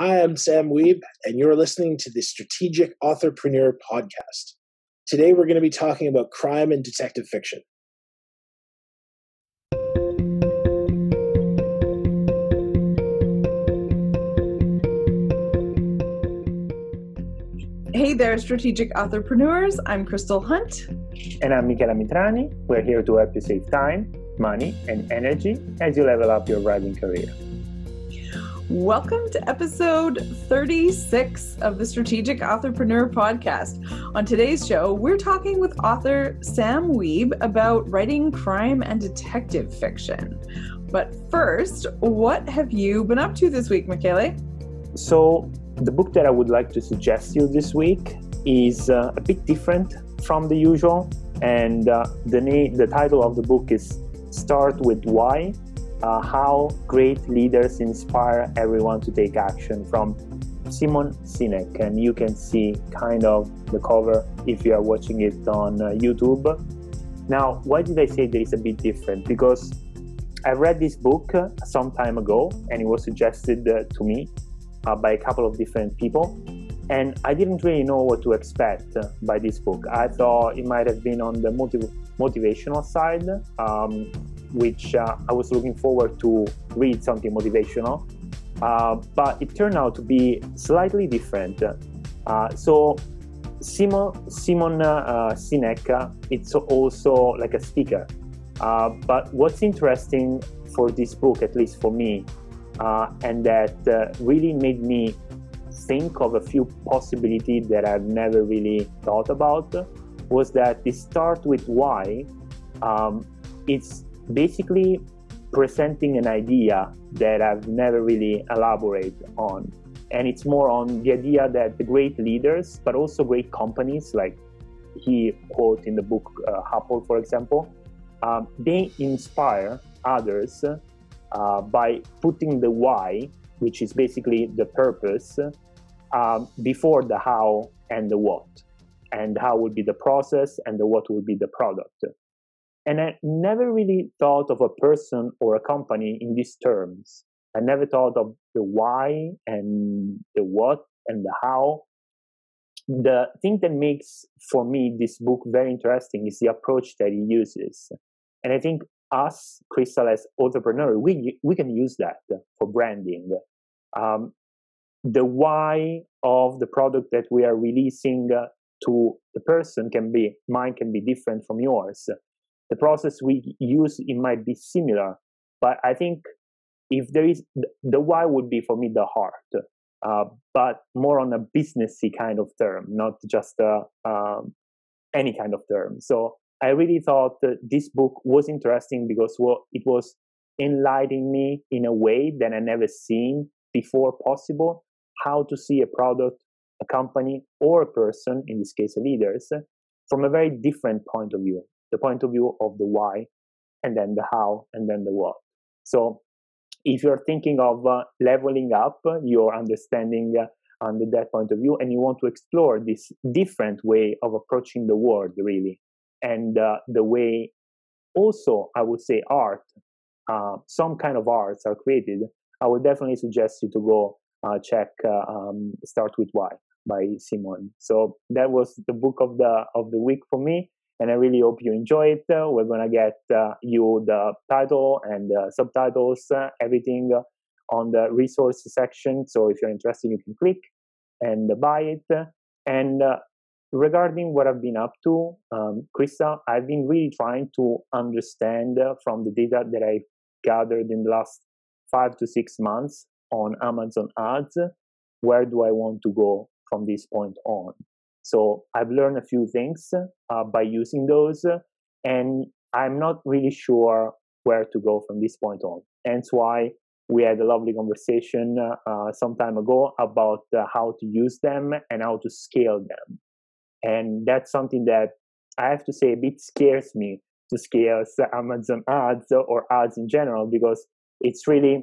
Hi, I'm Sam Wiebe, and you're listening to the Strategic Authorpreneur Podcast. Today, we're going to be talking about crime and detective fiction. Hey there, strategic authorpreneurs. I'm Crystal Hunt. And I'm Michele Amitrani. We're here to help you save time, money, and energy as you level up your writing career. Welcome to episode 36 of the Strategic Authorpreneur Podcast. On today's show, we're talking with author Sam Wiebe about writing crime and detective fiction. But first, what have you been up to this week, Michele? So, the book that I would like to suggest you this week is uh, a bit different from the usual, and uh, the name, the title of the book is "Start with Why: uh, how great leaders inspire everyone to take action from Simon Sinek. And you can see kind of the cover if you are watching it on uh, YouTube. Now, why did I say that it's a bit different? Because I read this book uh, some time ago and it was suggested uh, to me uh, by a couple of different people. And I didn't really know what to expect uh, by this book. I thought it might have been on the motiv- motivational side. Um, which uh, I was looking forward to read something motivational. Uh, but it turned out to be slightly different. Uh, so Simon Simon uh, Sinek, it's also like a speaker. Uh, but what's interesting for this book, at least for me, uh, and that really made me think of a few possibilities that I've never really thought about, was that they start with why. Um, it's basically presenting an idea that I've never really elaborated on. And it's more on the idea that the great leaders, but also great companies, like he quote in the book uh, Apple, for example, um, they inspire others uh, by putting the why, which is basically the purpose, um, before the how and the what. And how would be the process and the what would be the product. And I never really thought of a person or a company in these terms. I never thought of the why and the what and the how. The thing that makes for me this book very interesting is the approach that he uses. And I think us, Crystal, as entrepreneurs, we, we can use that for branding. Um, the why of the product that we are releasing to the person can be, mine can be different from yours the process we use it might be similar but i think if there is the why would be for me the heart uh, but more on a businessy kind of term not just a, um, any kind of term. So i really thought that this book was interesting because well, it was enlightening me in a way that i never seen before possible how to see a product a company or a person in this case leaders from a very different point of view the point of view of the why, and then the how, and then the what. So if you're thinking of uh, leveling up your understanding uh, under that point of view, and you want to explore this different way of approaching the world, really, and uh, the way also, I would say, art, uh, some kind of arts are created, I would definitely suggest you to go uh, check uh, um, Start with Why by Simon. So that was the book of the of the week for me and I really hope you enjoy it. Uh, we're gonna get uh, you the title and subtitles, uh, everything on the resource section. So if you're interested, you can click and buy it. And regarding what I've been up to, um, Krista, I've been really trying to understand from the data that I gathered in the last five to six months on Amazon ads, where do I want to go from this point on? So I've learned a few things uh, by using those, and I'm not really sure where to go from this point on. Hence why we had a lovely conversation uh, some time ago about uh, how to use them and how to scale them. And that's something that I have to say a bit scares me to scale Amazon ads or ads in general because it's really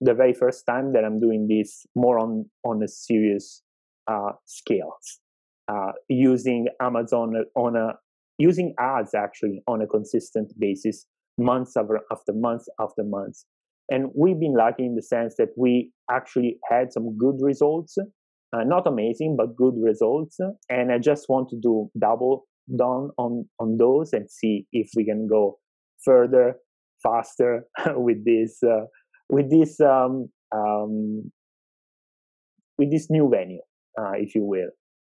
the very first time that I'm doing this more on on a serious uh, uh, using Amazon on a using ads actually on a consistent basis, months after, months after months. And we've been lucky in the sense that we actually had some good results, uh, not amazing, but good results. And I just want to do double down on, on those and see if we can go further, faster with this, uh, with this, um, um, with this new venue, uh, if you will.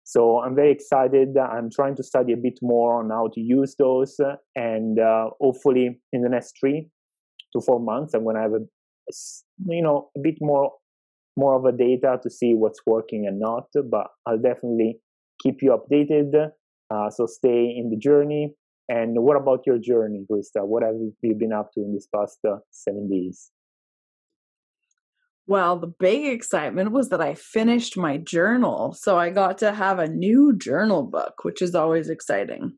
So I'm very excited. I'm trying to study a bit more on how to use those, and uh, hopefully in the next three to four months, I'm going to have a, you know, a bit more, more of a data to see what's working and not. But I'll definitely keep you updated. Uh, so stay in the journey. And what about your journey, Krista? What have you been up to in this past uh, seven days? Well, the big excitement was that I finished my journal. So I got to have a new journal book, which is always exciting.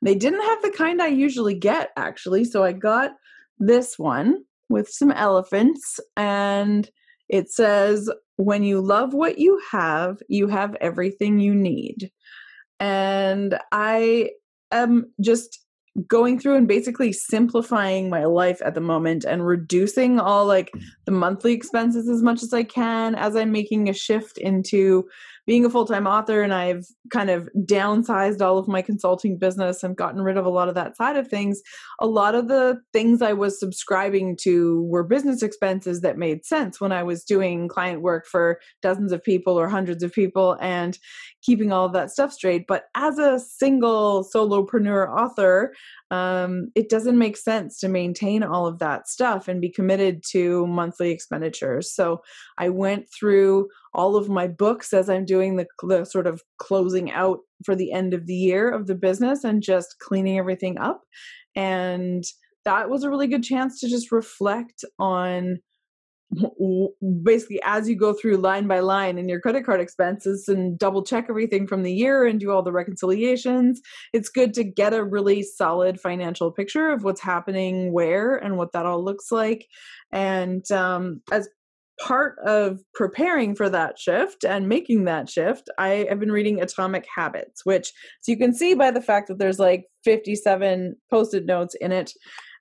They didn't have the kind I usually get, actually. So I got this one with some elephants, and it says, When you love what you have, you have everything you need. And I am just going through and basically simplifying my life at the moment and reducing all like the monthly expenses as much as I can as I'm making a shift into being a full-time author and I've kind of downsized all of my consulting business and gotten rid of a lot of that side of things, a lot of the things I was subscribing to were business expenses that made sense when I was doing client work for dozens of people or hundreds of people and keeping all of that stuff straight. But as a single solopreneur author, um, it doesn't make sense to maintain all of that stuff and be committed to monthly expenditures. So I went through all of my books as I'm doing the, the sort of closing out for the end of the year of the business and just cleaning everything up. And that was a really good chance to just reflect on basically as you go through line by line in your credit card expenses and double check everything from the year and do all the reconciliations it's good to get a really solid financial picture of what's happening where and what that all looks like and um, as part of preparing for that shift and making that shift, I have been reading Atomic Habits, which, so you can see by the fact that there's like 57 post it notes in it,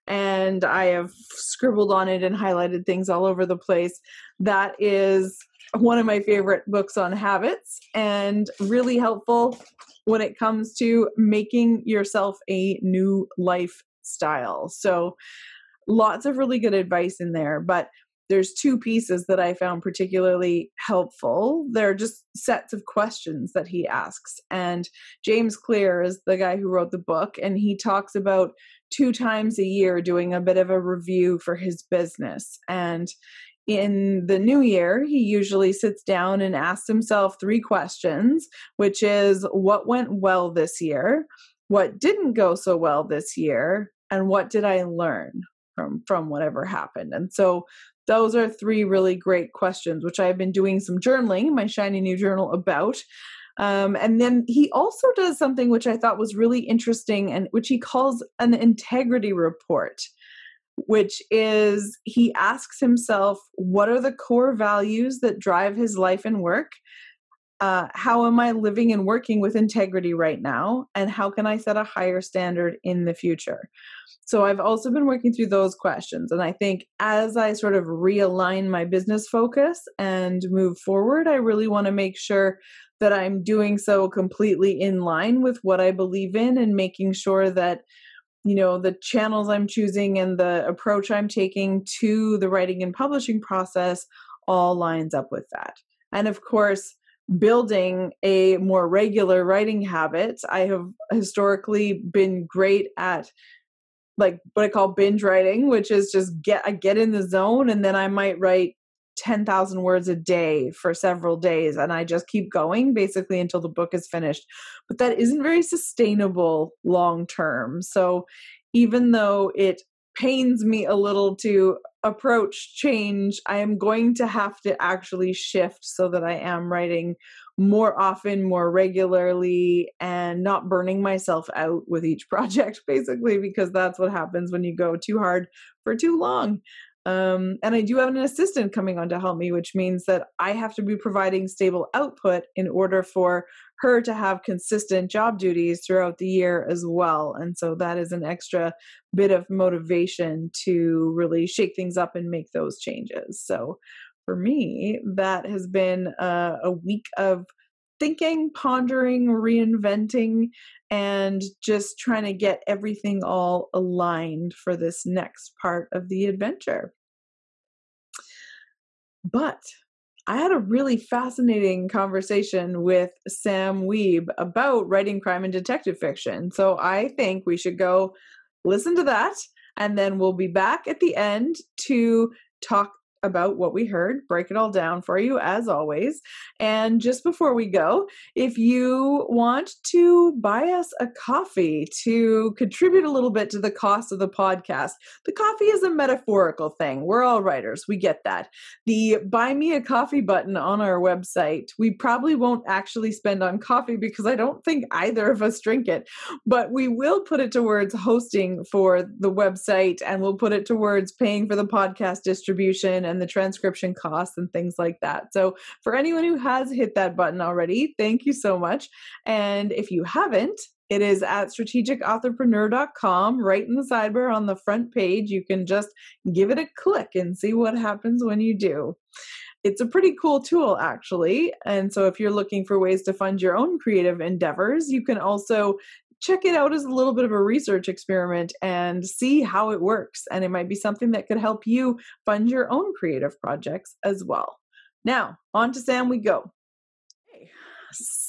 and I have scribbled on it and highlighted things all over the place. That is one of my favorite books on habits and really helpful when it comes to making yourself a new lifestyle. So, lots of really good advice in there. But there's two pieces that I found particularly helpful. They're just sets of questions that he asks. And James Clear is the guy who wrote the book, and he talks about two times a year doing a bit of a review for his business. And in the new year, he usually sits down and asks himself three questions, which is what went well this year, what didn't go so well this year, and what did I learn? from from whatever happened and so those are three really great questions, which I've been doing some journaling my shiny new journal about. Um, and then he also does something which I thought was really interesting and which he calls an integrity report, which is he asks himself, what are the core values that drive his life and work? Uh, how am I living and working with integrity right now? And how can I set a higher standard in the future? So I've also been working through those questions. And I think as I sort of realign my business focus and move forward, I really want to make sure that I'm doing so completely in line with what I believe in and making sure that you know the channels i'm choosing and the approach i'm taking to the writing and publishing process all lines up with that and of course building a more regular writing habit i have historically been great at like what I call binge writing, which is just get I get in the zone and then I might write 10,000 words a day for several days and I just keep going basically until the book is finished. But that isn't very sustainable long term. So even though it pains me a little to approach change, I am going to have to actually shift so that I am writing more often, more regularly, and not burning myself out with each project, basically, because that's what happens when you go too hard for too long. Um, and I do have an assistant coming on to help me, which means that I have to be providing stable output in order for her to have consistent job duties throughout the year as well. And so that is an extra bit of motivation to really shake things up and make those changes. So for me, that has been a, a week of thinking, pondering, reinventing, and just trying to get everything all aligned for this next part of the adventure. But I had a really fascinating conversation with Sam Wiebe about writing crime and detective fiction. So I think we should go listen to that, and then we'll be back at the end to talk about what we heard, break it all down for you as always. And just before we go, if you want to buy us a coffee to contribute a little bit to the cost of the podcast, the coffee is a metaphorical thing. We're all writers, we get that. The buy me a coffee button on our website, we probably won't actually spend on coffee because I don't think either of us drink it, but we will put it towards hosting for the website and we'll put it towards paying for the podcast distribution and the transcription costs and things like that. So, for anyone who has hit that button already, thank you so much. And if you haven't, it is at strategicauthorpreneur.com, right in the sidebar on the front page. You can just give it a click and see what happens when you do. It's a pretty cool tool, actually. And so, if you're looking for ways to fund your own creative endeavors, you can also check it out as a little bit of a research experiment and see how it works. And it might be something that could help you fund your own creative projects as well. Now, on to Sam we go.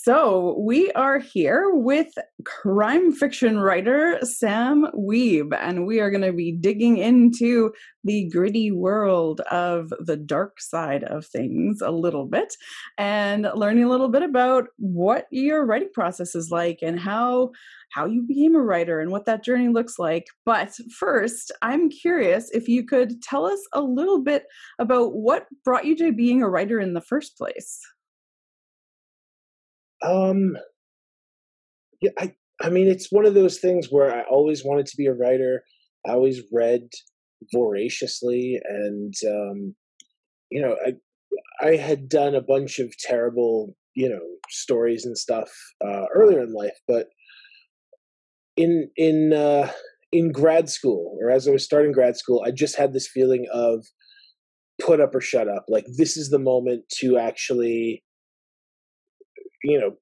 So, we are here with crime fiction writer Sam Wiebe, and we are going to be digging into the gritty world of the dark side of things a little bit and learning a little bit about what your writing process is like and how how you became a writer and what that journey looks like. But first, I'm curious if you could tell us a little bit about what brought you to being a writer in the first place. Um, yeah, I, I mean, it's one of those things where I always wanted to be a writer. I always read voraciously, and um, you know, I, I had done a bunch of terrible, you know, stories and stuff uh, earlier in life, but in in uh, in grad school, or as I was starting grad school, I just had this feeling of put up or shut up. Like this is the moment to actually you know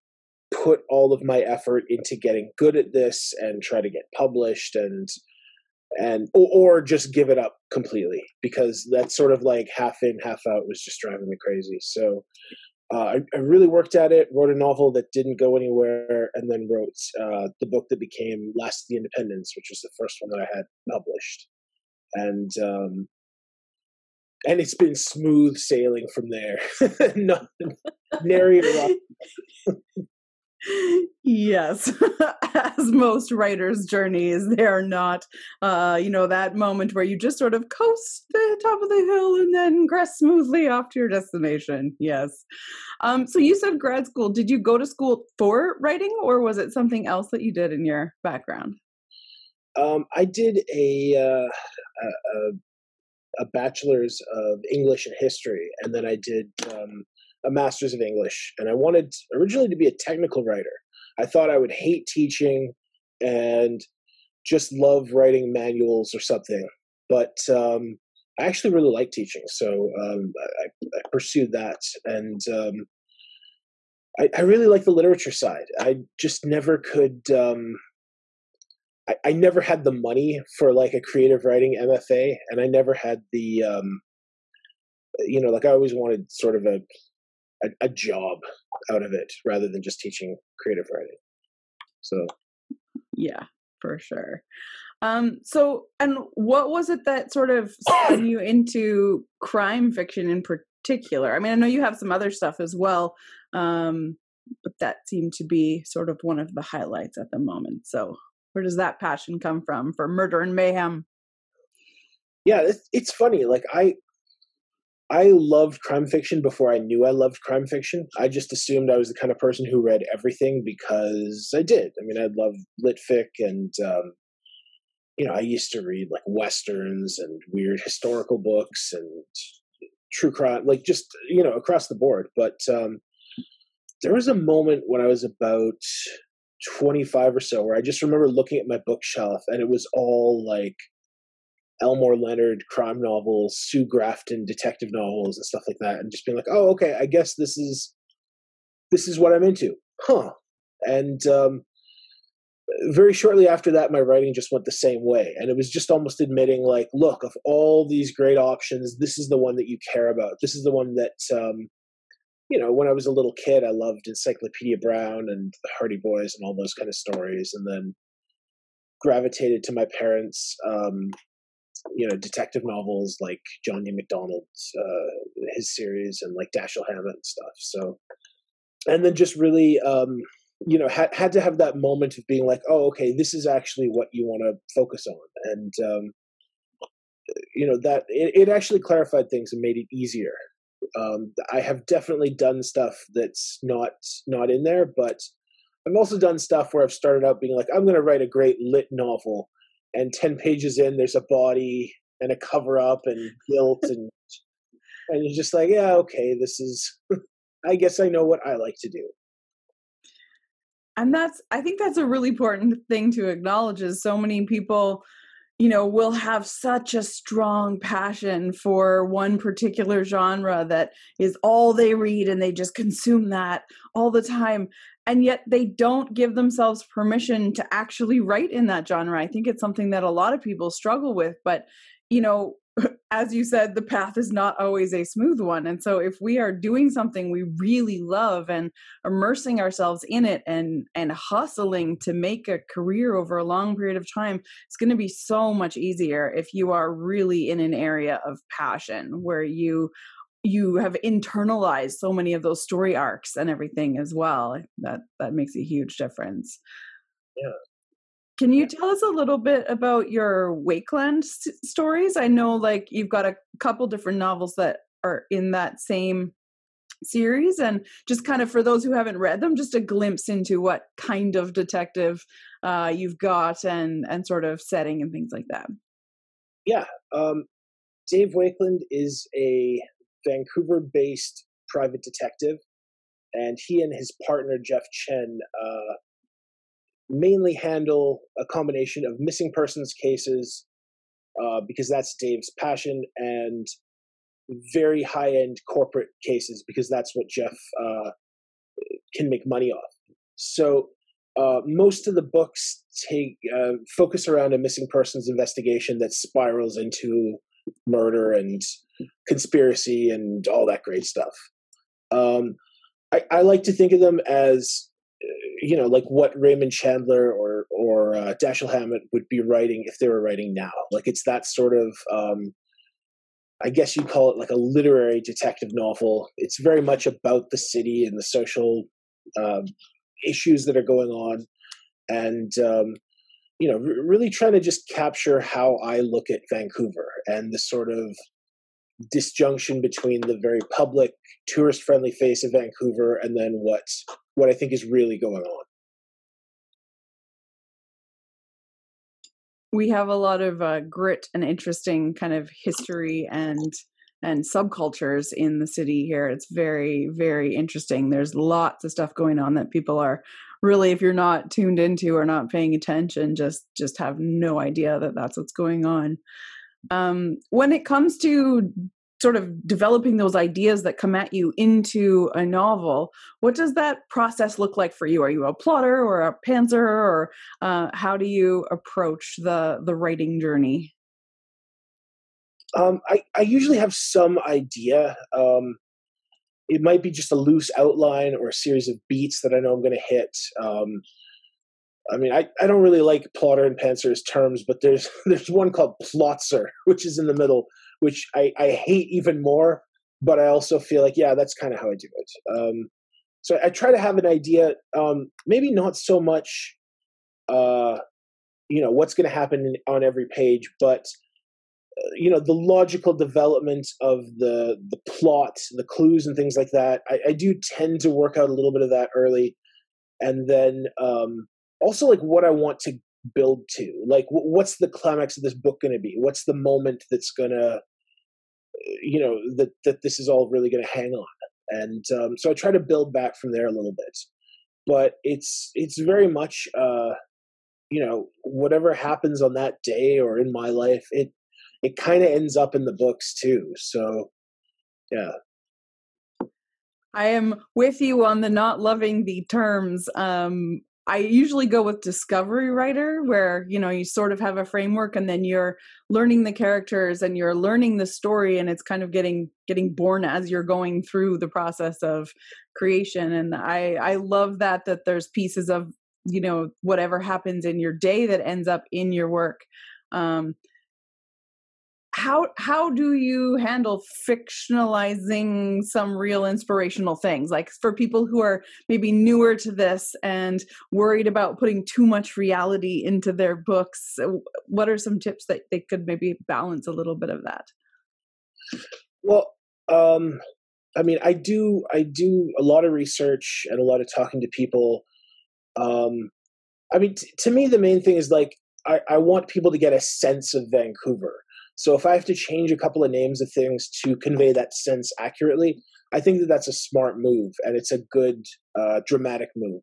put all of my effort into getting good at this and try to get published and and or, just give it up completely because that sort of like half in half out was just driving me crazy. So uh, I, I, really worked at it wrote a novel that didn't go anywhere and then wrote uh, the book that became Last of the Independents which was the first one that i had published. And um, and it's been smooth sailing from there. no, nary yes. As most writers journeys they're not uh you know that moment where you just sort of coast the top of the hill and then crest smoothly off to your destination. Yes. Um so you said grad school. Did you go to school for writing or was it something else that you did in your background? Um i did a uh a, a a bachelor's of English and history, and then I did um, a master's of English. And I wanted originally to be a technical writer. I thought I would hate teaching and just love writing manuals or something. But um, I actually really like teaching, so um, I, I, pursued that. And um, I, I, really like the literature side. I just never could um, I, I never had the money for like a creative writing MFA, and I never had the, um, you know, like I always wanted sort of a, a, a job out of it rather than just teaching creative writing. So, yeah, for sure. Um, so, and what was it that sort of spun you into crime fiction in particular? I mean, I know you have some other stuff as well, um, but that seemed to be sort of one of the highlights at the moment. So, where does that passion come from for murder and mayhem? Yeah, it's, it's funny. Like I, I loved crime fiction before I knew I loved crime fiction. I just assumed I was the kind of person who read everything because I did. I mean, I love lit fic and um, you know, I used to read like westerns and weird historical books and true crime, like just you know across the board. But um, there was a moment when I was about 25 or so where I just remember looking at my bookshelf and it was all like Elmore Leonard crime novels, Sue Grafton detective novels and stuff like that, and just being like, oh, okay, I guess this is this is what I'm into, huh? And um, very shortly after that, my writing just went the same way, and it was just almost admitting, like, look, of all these great options, this is the one that you care about. This is the one that um, you know, when I was a little kid, I loved Encyclopedia Brown and the Hardy Boys and all those kind of stories, and then gravitated to my parents' um, you know detective novels like John D. MacDonald's uh, his series and like Dashiell Hammett and stuff. So, and then just really um, you know had had to have that moment of being like, oh, okay, this is actually what you want to focus on, and um, you know that it, it actually clarified things and made it easier. Um, I have definitely done stuff that's not not in there, but I've also done stuff where I've started out being like, I'm going to write a great lit novel and 10 pages in there's a body and a cover up and guilt and and you're just like yeah okay this is i guess i know what i like to do. And that's i think that's a really important thing to acknowledge is so many people you know will have such a strong passion for one particular genre that is all they read and they just consume that all the time and yet they don't give themselves permission to actually write in that genre. I think it's something that a lot of people struggle with but you know as you said the path is not always a smooth one. And so if we are doing something we really love and immersing ourselves in it and and hustling to make a career over a long period of time it's going to be so much easier if you are really in an area of passion where you you have internalized so many of those story arcs and everything as well. That that makes a huge difference. Yeah can you tell us a little bit about your wakeland s- stories? I know like you've got a couple different novels that are in that same series and just kind of for those who haven't read them just a glimpse into what kind of detective uh, you've got and and sort of setting and things like that. Yeah um, dave wakeland is a Vancouver based private detective, and he and his partner Jeff Chen uh, mainly handle a combination of missing persons cases uh, because that's Dave's passion, and very high end corporate cases because that's what Jeff uh, can make money off. So uh, most of the books take uh, focus around a missing persons investigation that spirals into murder and conspiracy and all that great stuff. Um, I, I, like to think of them as, you know, like what Raymond Chandler or or uh, Dashiell Hammett would be writing if they were writing now. Like it's that sort of, um, I guess you'd call it like a literary detective novel. It's very much about the city and the social um, issues that are going on, and um, you know, r- really trying to just capture how I look at Vancouver and the sort of disjunction between the very public tourist friendly face of Vancouver and then what what I think is really going on. We have a lot of uh, grit and interesting kind of history and and subcultures in the city here. It's very very interesting. There's lots of stuff going on that people are really if you're not tuned into or not paying attention just just have no idea that that's what's going on um, when it comes to sort of developing those ideas that come at you into a novel what does that process look like for you? Are you a plotter or a pantser, or uh, how do you approach the the writing journey? Um, I, I usually have some idea um, it might be just a loose outline or a series of beats that i know i'm going to hit um, I mean, I, I don't really like plotter and pantser as terms, but there's there's one called plotzer, which is in the middle, which I, I hate even more, but I also feel like, yeah, that's kind of how I do it. Um, so I try to have an idea, um, maybe not so much, uh, you know, what's going to happen on every page, but uh, you know the logical development of the the plot, the clues and things like that. I, I do tend to work out a little bit of that early, and then um, also like what I want to build to like what's the climax of this book going to be? What's the moment that's going to you know that that this is all really going to hang on? And um, so i try to build back from there a little bit. But it's it's very much uh you know whatever happens on that day or in my life it it kind of ends up in the books too so yeah. I am with you on the not loving the terms. Um, I usually go with discovery writer, where you know you sort of have a framework, and then you're learning the characters and you're learning the story, and it's kind of getting getting born as you're going through the process of creation. And I I love that that there's pieces of you know whatever happens in your day that ends up in your work. Um, how how do you handle fictionalizing some real inspirational things? Like for people who are maybe newer to this and worried about putting too much reality into their books what are some tips that they could maybe balance a little bit of that? Well um i mean i do i do a lot of research and a lot of talking to people um i mean t- to me the main thing is like I, I want people to get a sense of vancouver so if I have to change a couple of names of things to convey that sense accurately, I think that that's a smart move and it's a good uh, dramatic move.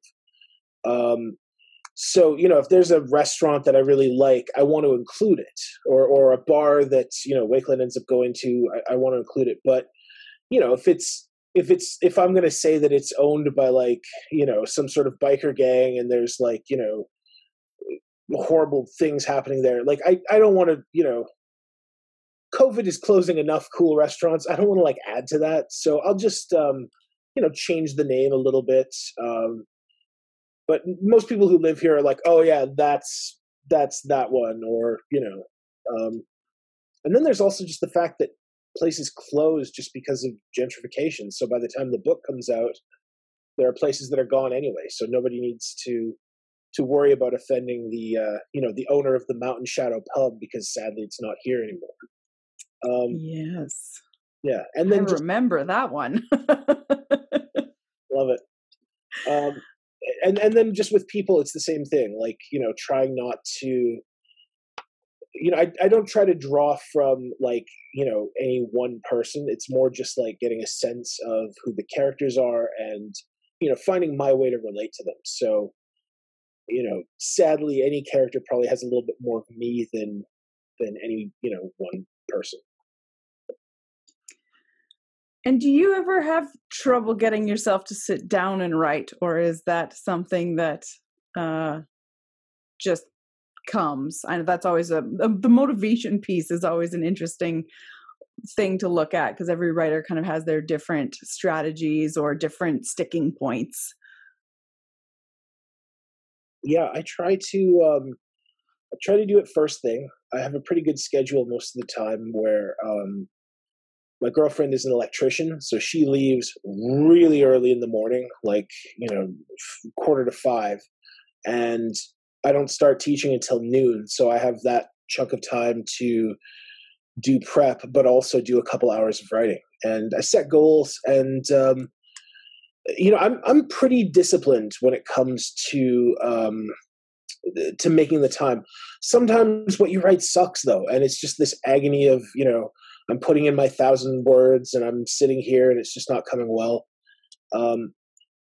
Um, so you know, if there's a restaurant that I really like, I want to include it, or or a bar that you know Wakeland ends up going to, I, I want to include it. But you know, if it's if it's if I'm going to say that it's owned by like you know some sort of biker gang and there's like you know horrible things happening there, like I I don't want to you know COVID is closing enough cool restaurants. I don't want to like add to that, so I'll just um, you know change the name a little bit. Um, but most people who live here are like, oh yeah, that's that's that one, or you know. Um, and then there's also just the fact that places close just because of gentrification. So by the time the book comes out, there are places that are gone anyway. So nobody needs to to worry about offending the uh, you know the owner of the Mountain Shadow Pub because sadly it's not here anymore. Um, yes. Yeah, and then just, remember that one. love it. Um, and and then just with people, it's the same thing. Like you know, trying not to. You know, I I don't try to draw from like you know any one person. It's more just like getting a sense of who the characters are and you know finding my way to relate to them. So, you know, sadly, any character probably has a little bit more of me than than any you know one person. And do you ever have trouble getting yourself to sit down and write, or is that something that uh, just comes? I know that's always a the motivation piece is always an interesting thing to look at because every writer kind of has their different strategies or different sticking points. Yeah, I try to um, I try to do it first thing. I have a pretty good schedule most of the time where um, my girlfriend is an electrician, so she leaves really early in the morning, like you know, quarter to five, and I don't start teaching until noon. So I have that chunk of time to do prep, but also do a couple hours of writing. And I set goals, and um, you know, I'm I'm pretty disciplined when it comes to um, to making the time. Sometimes what you write sucks though, and it's just this agony of you know I'm putting in my thousand words and I'm sitting here and it's just not coming well. Um,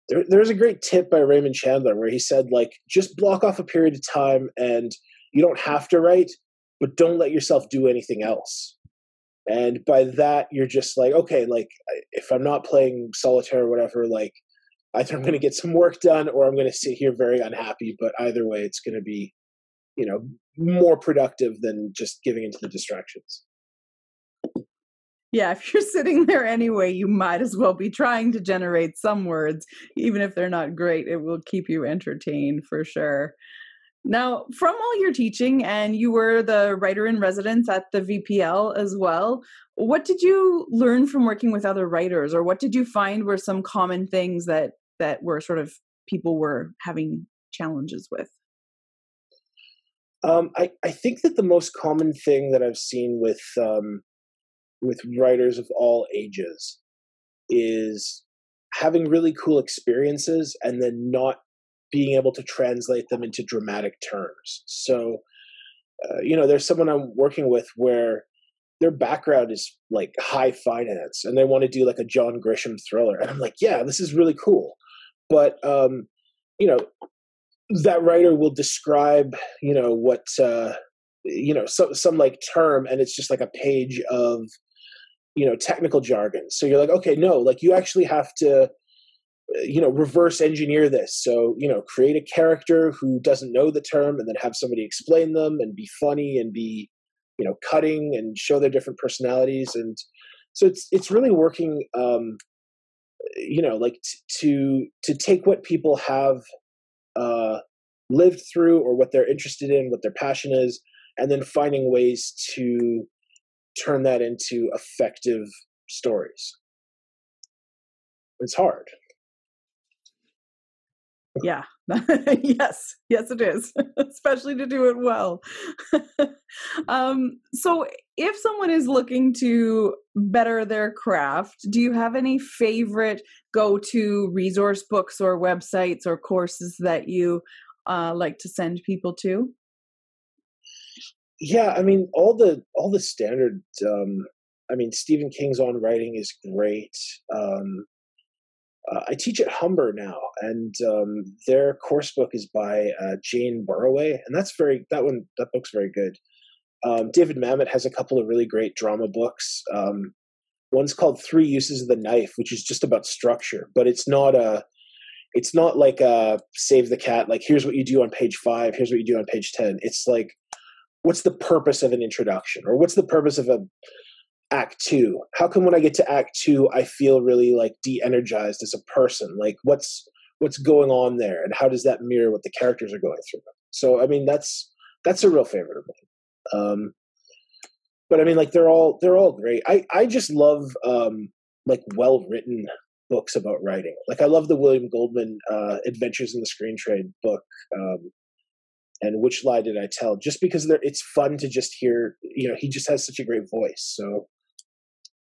there, there's a great tip by Raymond Chandler where he said, like, just block off a period of time and you don't have to write, but don't let yourself do anything else. And by that, you're just like, okay, like, if I'm not playing solitaire or whatever, like, either I'm going to get some work done or I'm going to sit here very unhappy. But either way, it's going to be, you know, more productive than just giving into the distractions yeah, if you're sitting there anyway, you might as well be trying to generate some words, even if they're not great. It will keep you entertained for sure. Now, from all your teaching, and you were the writer in residence at the VPL as well, what did you learn from working with other writers, or what did you find were some common things that that were sort of people were having challenges with? Um, I, I think that the most common thing that I've seen with um, with writers of all ages is having really cool experiences and then not being able to translate them into dramatic terms. So, uh, you know, there's someone I'm working with where their background is like high finance and they want to do like a John Grisham thriller. And I'm like, yeah, this is really cool. But, um, you know, that writer will describe, you know, what, uh, you know, some, some like term and it's just like a page of, you know, technical jargon. So you're like, okay, no, like you actually have to, you know reverse engineer this so you know create a character who doesn't know the term and then have somebody explain them and be funny and be you know cutting and show their different personalities and so it's it's really working um you know like t- to to take what people have uh lived through or what they're interested in what their passion is and then finding ways to turn that into effective stories. It's hard. Yeah. Yes. Yes it is. Especially to do it well. Um, so if someone is looking to better their craft do you have any favorite go-to resource books or websites or courses that you uh, like to send people to yeah i mean all the all the standard um, i mean stephen king's on writing is great um, uh, I teach at Humber now, and um, their course book is by uh, Jane Burroway, and that's very that one that book's very good. Um, David Mamet has a couple of really great drama books. Um, one's called Three Uses of the Knife, which is just about structure, but it's not a it's not like a save the cat like here's what you do on page five here's what you do on page 10 it's like what's the purpose of an introduction? Or what's the purpose of a act two? How come when i get to act two i feel really like de-energized as a person? Like what's what's going on there? And how does that mirror what the characters are going through? So i mean that's that's a real favorite of mine. Um but i mean like they're all they're all great. I i just love um like well written books about writing. Like i love the william goldman uh adventures in the screen trade book um and which lie did i tell just because it's fun to just hear you know he just has such a great voice so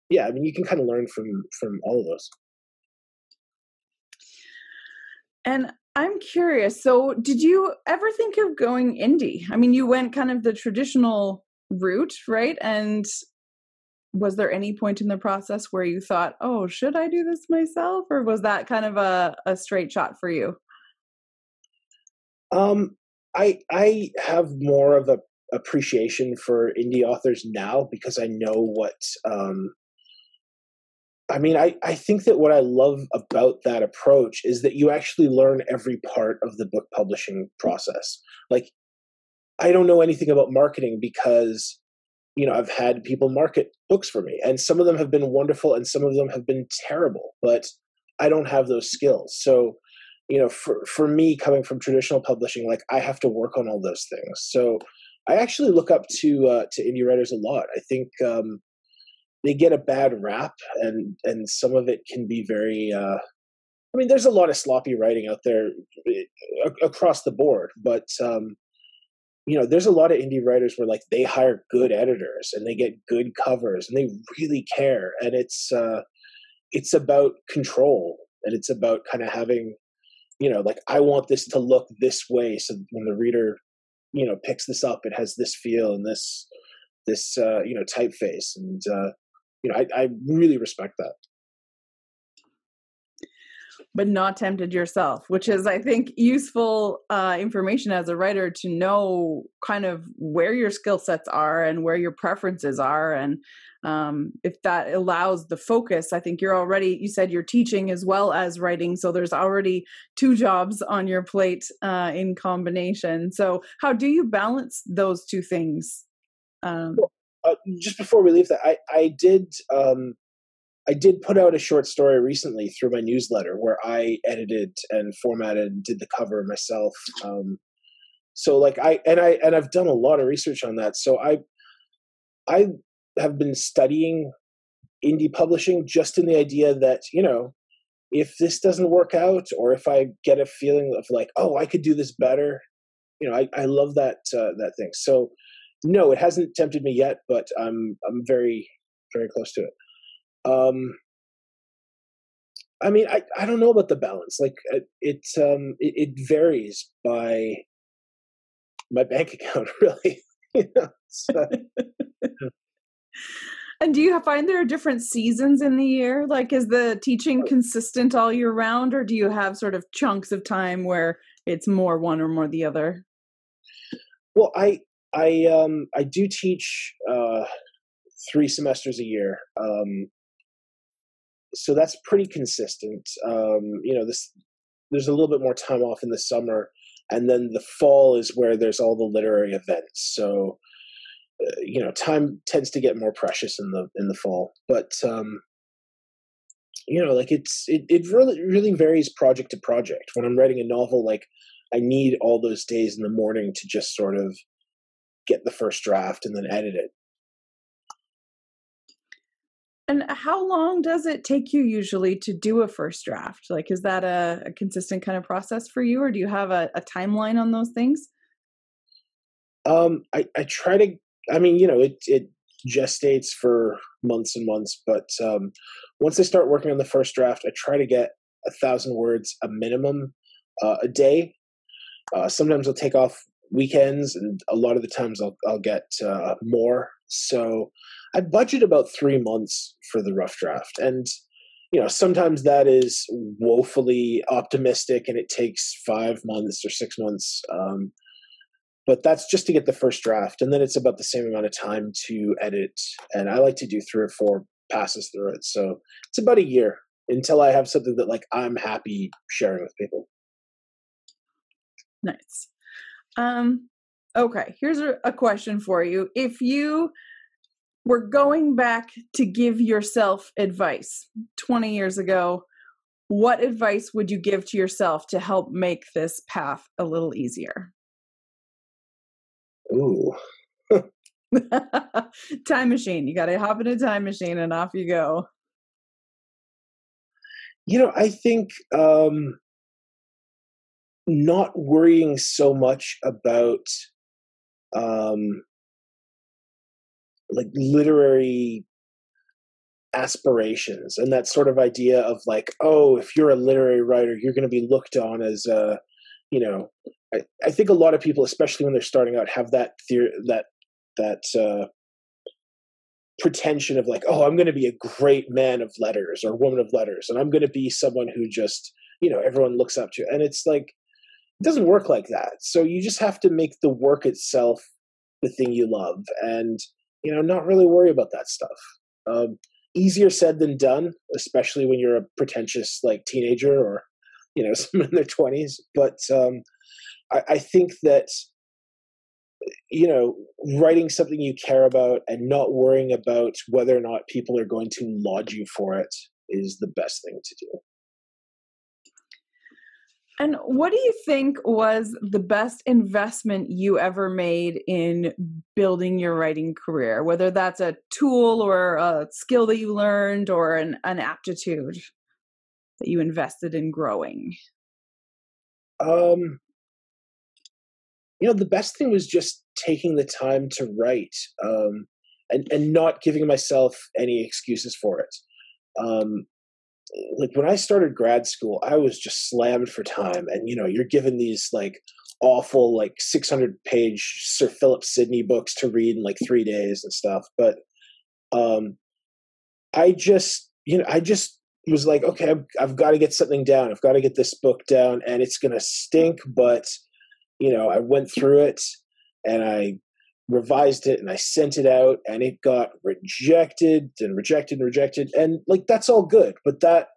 yeah, I mean, you can kind of learn from from all of those. And I'm curious. So, did you ever think of going indie? I mean, you went kind of the traditional route, right? And was there any point in the process where you thought, "Oh, should I do this myself?" Or was that kind of a a straight shot for you? Um, I I have more of a appreciation for indie authors now because I know what um, I mean, I, I think that what I love about that approach is that you actually learn every part of the book publishing process. Like, I don't know anything about marketing because, you know, I've had people market books for me, and some of them have been wonderful and some of them have been terrible, but I don't have those skills. So, you know, for, for me, coming from traditional publishing, like, I have to work on all those things. So, I actually look up to uh, to indie writers a lot. I think um, they get a bad rap, and and some of it can be very. Uh, I mean, there's a lot of sloppy writing out there uh, across the board, but um, you know, there's a lot of indie writers where like they hire good editors and they get good covers and they really care, and it's uh, it's about control and it's about kind of having, you know, like I want this to look this way, so when the reader, you know, picks this up, it has this feel and this this uh, you know typeface and uh, you know, I, I really respect that. But not tempted yourself, which is, I think, useful uh, information as a writer to know kind of where your skill sets are and where your preferences are. And um, if that allows the focus, I think you're already, you said you're teaching as well as writing. So there's already two jobs on your plate uh, in combination. So, how do you balance those two things? Um, well, uh, just before we leave that, I I did um, I did put out a short story recently through my newsletter where I edited and formatted and did the cover myself. Um, so like I and I and I've done a lot of research on that. So I I have been studying indie publishing just in the idea that you know if this doesn't work out or if I get a feeling of like oh I could do this better, you know I I love that uh, that thing. So no, it hasn't tempted me yet, but I'm I'm very very close to it. Um, I mean, I, I don't know about the balance. Like uh, it um it, it varies by my bank account, really. so, and do you find there are different seasons in the year? Like, is the teaching consistent all year round, or do you have sort of chunks of time where it's more one or more the other? Well, I I um I do teach uh three semesters a year. Um so that's pretty consistent. Um, you know, this there's a little bit more time off in the summer, and then the fall is where there's all the literary events. So uh, you know, time tends to get more precious in the in the fall. But um, you know, like it's it it really really varies project to project. When I'm writing a novel, like I need all those days in the morning to just sort of get the first draft and then edit it. And how long does it take you usually to do a first draft? Like, is that a, a consistent kind of process for you, or do you have a, a timeline on those things? Um, I, I try to. I mean, you know, it it gestates for months and months, but um, once I start working on the first draft, I try to get a thousand words a minimum uh, a day. Uh, sometimes I'll take off weekends, and a lot of the times I'll I'll get uh, more. So I budget about three months for the rough draft, and you know sometimes that is woefully optimistic, and it takes five months or six months. Um, but that's just to get the first draft, and then it's about the same amount of time to edit. And I like to do three or four passes through it, so it's about a year until I have something that like I'm happy sharing with people. Nice. Um, okay, here's a, a question for you. If you were going back to give yourself advice 20 years ago, what advice would you give to yourself to help make this path a little easier? Ooh. time machine. You got to hop in a time machine and off you go. You know, I think um, not worrying so much about um, like literary aspirations and that sort of idea of like oh if you're a literary writer you're going to be looked on as a you know I, I think a lot of people especially when they're starting out have that theory that that uh pretension of like oh i'm going to be a great man of letters or woman of letters and i'm going to be someone who just you know everyone looks up to and it's like it doesn't work like that. So you just have to make the work itself the thing you love and you know, not really worry about that stuff. Um, easier said than done, especially when you're a pretentious like teenager or you know someone in their twenties. But um, I, I think that you know writing something you care about and not worrying about whether or not people are going to laud you for it is the best thing to do. And what do you think was the best investment you ever made in building your writing career? Whether that's a tool or a skill that you learned or an, an aptitude that you invested in growing? Um, you know, the best thing was just taking the time to write um, and, and not giving myself any excuses for it. Um, like when I started grad school, I was just slammed for time. And, you know, you're given these like awful, like 600 page Sir Philip Sidney books to read in like three days and stuff. But um, I just, you know, I just was like, okay, I've, I've got to get something down. I've got to get this book down and it's going to stink. But, you know, I went through it and I revised it and I sent it out and it got rejected and rejected and rejected and like that's all good but that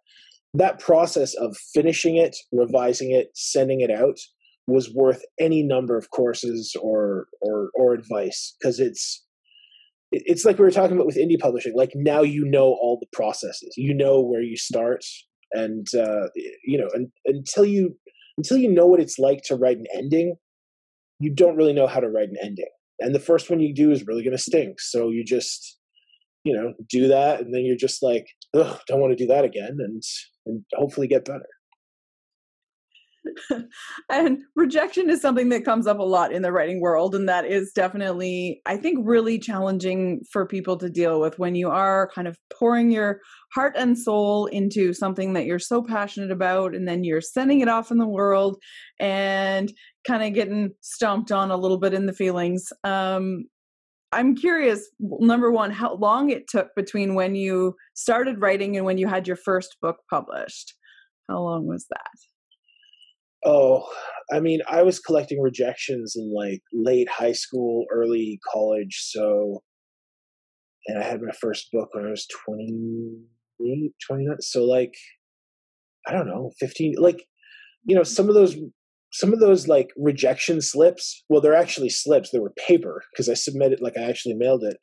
that process of finishing it revising it sending it out was worth any number of courses or or or advice because it's it's like we were talking about with indie publishing like now you know all the processes. You know where you start and uh you know and, until you until you know what it's like to write an ending you don't really know how to write an ending and the first one you do is really going to stink. So you just, you know, do that, and then you're just like, don't want to do that again, and and hopefully get better. And rejection is something that comes up a lot in the writing world and that is definitely i think really challenging for people to deal with when you are kind of pouring your heart and soul into something that you're so passionate about and then you're sending it off in the world and kind of getting stomped on a little bit in the feelings. Um, i'm curious number one how long it took between when you started writing and when you had your first book published? How long was that Oh, I mean, I was collecting rejections in like late high school, early college. So, and I had my first book when I was 28, 29. So, like, I don't know, 15, like, you know, some of those, some of those like rejection slips, well, they're actually slips. They were paper because I submitted, like, I actually mailed it.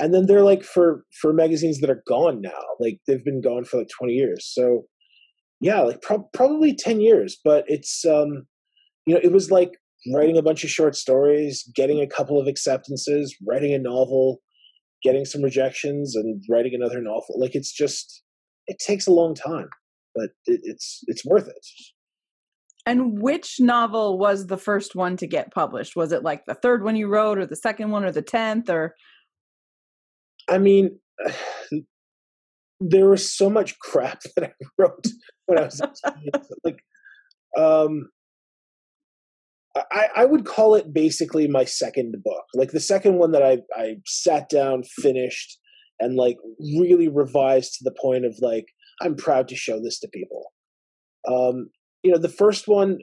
And then they're like for, for magazines that are gone now. Like, they've been gone for like 20 years. So, yeah, like pro- probably 10 years, but it's, um, you know, it was like writing a bunch of short stories, getting a couple of acceptances, writing a novel, getting some rejections and writing another novel. Like it's just, it takes a long time, but it, it's, it's worth it. And which novel was the first one to get published? Was it like the third one you wrote or the second one or the 10th or? I mean, there was so much crap that I wrote when I was like, um, I, I would call it basically my second book. Like the second one that I, I sat down, finished, and like really revised to the point of like, I'm proud to show this to people. Um, you know, the first one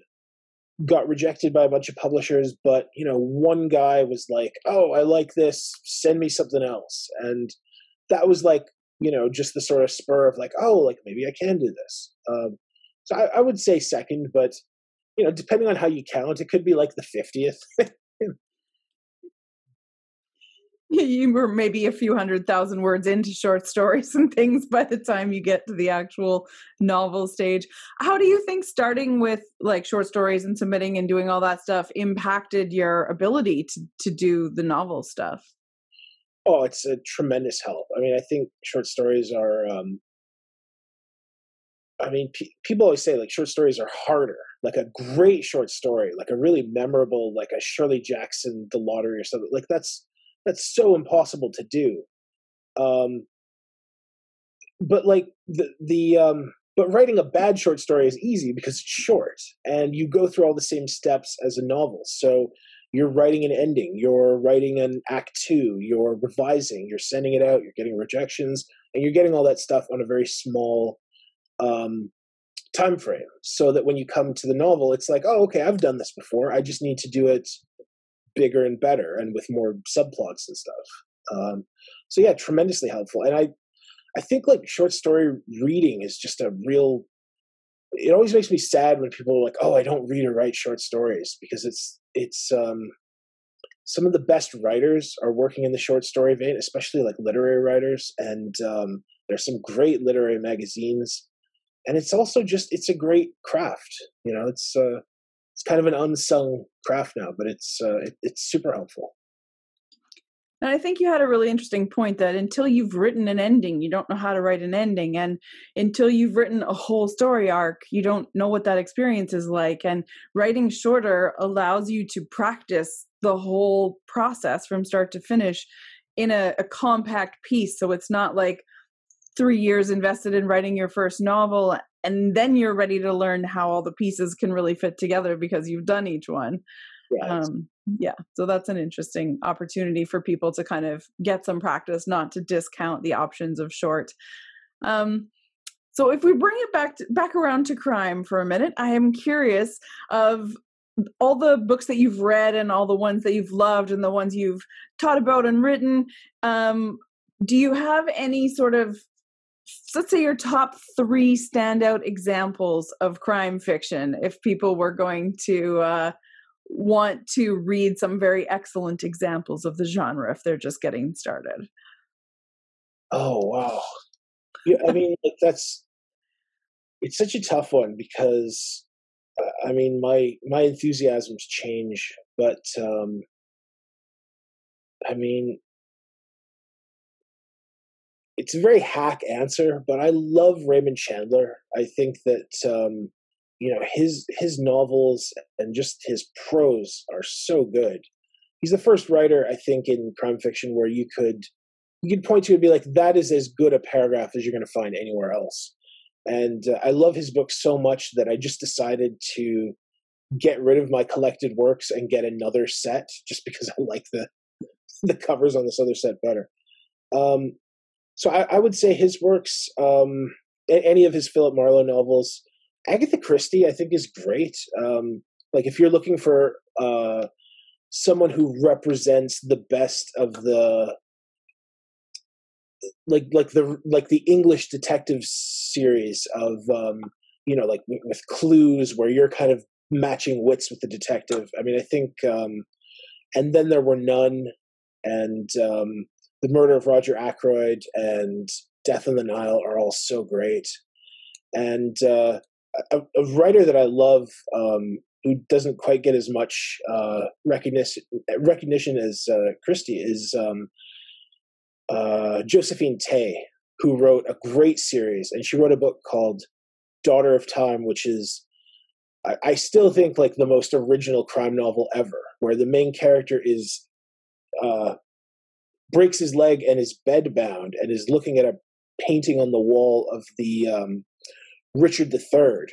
got rejected by a bunch of publishers, but you know, one guy was like, Oh, I like this, send me something else. And that was like you know, just the sort of spur of like, oh, like maybe I can do this. Um, so I, I, would say second, but you know, depending on how you count, it could be like the fiftieth. you were maybe a few hundred thousand words into short stories and things by the time you get to the actual novel stage. How do you think starting with like short stories and submitting and doing all that stuff impacted your ability to to do the novel stuff? Oh, it's a tremendous help. I mean, I think short stories are. Um, I mean, pe- people always say like short stories are harder. Like a great short story, like a really memorable, like a Shirley Jackson, The Lottery, or something. Like that's that's so impossible to do. Um, but like the the um, but writing a bad short story is easy because it's short and you go through all the same steps as a novel. So you're writing an ending, you're writing an act two, you're revising, you're sending it out, you're getting rejections, and you're getting all that stuff on a very small um, time frame. So that when you come to the novel, it's like, oh, okay, I've done this before. I just need to do it bigger and better and with more subplots and stuff. Um, so yeah, tremendously helpful. And I, I think like short story reading is just a real. It always makes me sad when people are like, "Oh, I don't read or write short stories," because it's it's um, some of the best writers are working in the short story vein, especially like literary writers. And um, there's some great literary magazines, and it's also just it's a great craft. You know, it's uh, it's kind of an unsung craft now, but it's uh, it, it's super helpful. And I think you had a really interesting point that until you've written an ending, you don't know how to write an ending. And until you've written a whole story arc, you don't know what that experience is like. And writing shorter allows you to practice the whole process from start to finish in a, a compact piece. So it's not like three years invested in writing your first novel and then you're ready to learn how all the pieces can really fit together because you've done each one. Um, yeah, so that's an interesting opportunity for people to kind of get some practice, not to discount the options of short. Um, so if we bring it back to, back around to crime for a minute, I am curious of all the books that you've read and all the ones that you've loved and the ones you've taught about and written. Um, do you have any sort of let's say your top three standout examples of crime fiction if people were going to uh, want to read some very excellent examples of the genre if they're just getting started. Oh wow! Yeah, I mean that's it's such a tough one because uh, I mean my my enthusiasms change, but um, I mean it's a very hack answer, but I love Raymond Chandler. I think that um, you know his his novels and just his prose are so good. He's the first writer I think in crime fiction where you could you could point to and be like that is as good a paragraph as you're going to find anywhere else. And uh, I love his book so much that I just decided to get rid of my collected works and get another set just because I like the the covers on this other set better. Um, so I, I, would say his works, um, any of his Philip Marlowe novels, Agatha Christie, I think is great. Um, like if you're looking for uh, someone who represents the best of the like like the like the English detective series of um, you know like with clues where you're kind of matching wits with the detective. I mean, I think um, and then there were none and um, the murder of Roger Ackroyd and Death on the Nile are all so great. And uh, a, a, writer that I love um, who doesn't quite get as much uh, recognition recognition as uh, Christie is um, uh, Josephine Tey, who wrote a great series, and she wrote a book called Daughter of Time, which is I, I still think like the most original crime novel ever, where the main character is uh, breaks his leg and is bedbound and is looking at a painting on the wall of the um, Richard III,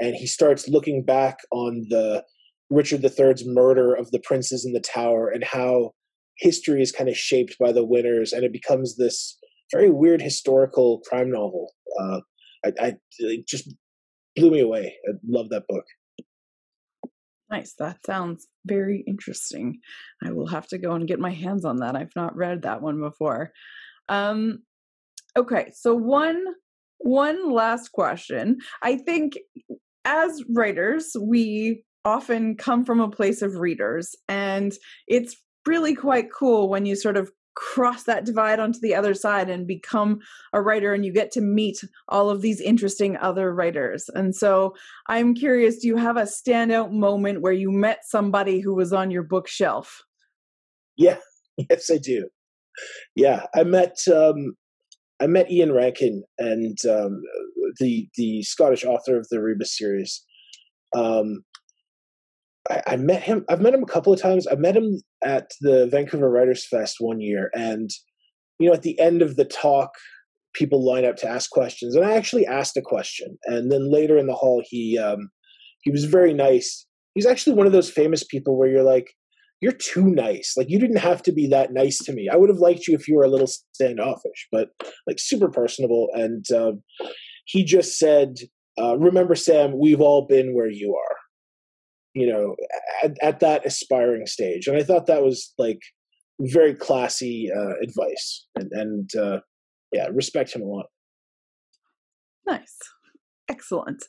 and he starts looking back on the Richard III's murder of the princes in the Tower and how history is kind of shaped by the winners, and it becomes this very weird historical crime novel. Uh, I, I it just blew me away. I love that book. Nice. That sounds very interesting. I will have to go and get my hands on that. I've not read that one before. Um, okay, so one one last question. I think as writers, we often come from a place of readers, and it's really quite cool when you sort of cross that divide onto the other side and become a writer and you get to meet all of these interesting other writers. And so I'm curious do you have a standout moment where you met somebody who was on your bookshelf? Yeah, yes I do. Yeah, I met um I met Ian Rankin and um the the Scottish author of the Rebus series. Um I, I, met him. I've met him a couple of times. I met him at the Vancouver Writers Fest one year, and you know, at the end of the talk, people line up to ask questions, and I actually asked a question. And then later in the hall, he um, he was very nice. He's actually one of those famous people where you're like, you're too nice. Like you didn't have to be that nice to me. I would have liked you if you were a little standoffish, but like super personable. And um, he just said, uh, "Remember, Sam, we've all been where you are." you know, at, at that aspiring stage. And I thought that was like very classy uh, advice, and, and uh, yeah, respect him a lot. Nice, excellent.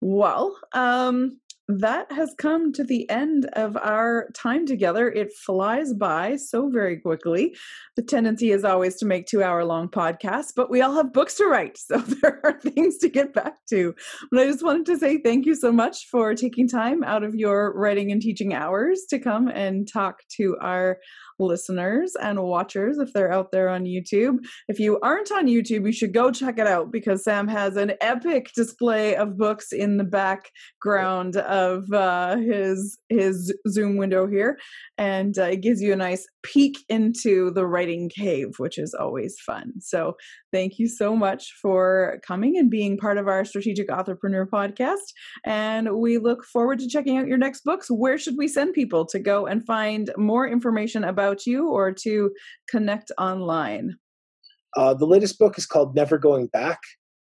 Well, um, that has come to the end of our time together. It flies by so very quickly. The tendency is always to make two hour long podcasts, but we all have books to write. So there are things to get back to. But I just wanted to say thank you so much for taking time out of your writing and teaching hours to come and talk to our listeners and watchers if they're out there on YouTube. If you aren't on YouTube, you should go check it out because Sam has an epic display of books in the background of uh, his his Zoom window here, and uh, it gives you a nice peek into the writing cave, which is always fun. So thank you so much for coming and being part of our Strategic Authorpreneur podcast. And we look forward to checking out your next books. Where should we send people to go and find more information about you or to connect online? Uh, the latest book is called Never Going Back.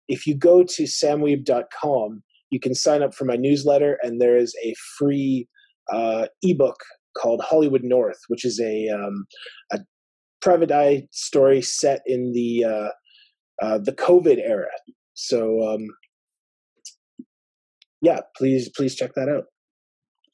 If you go to samwiebe.com, you can sign up for my newsletter, and there is a free uh, ebook called Hollywood North, which is a, um, a private eye story set in the uh, uh, the COVID era. So um, yeah, please please check that out.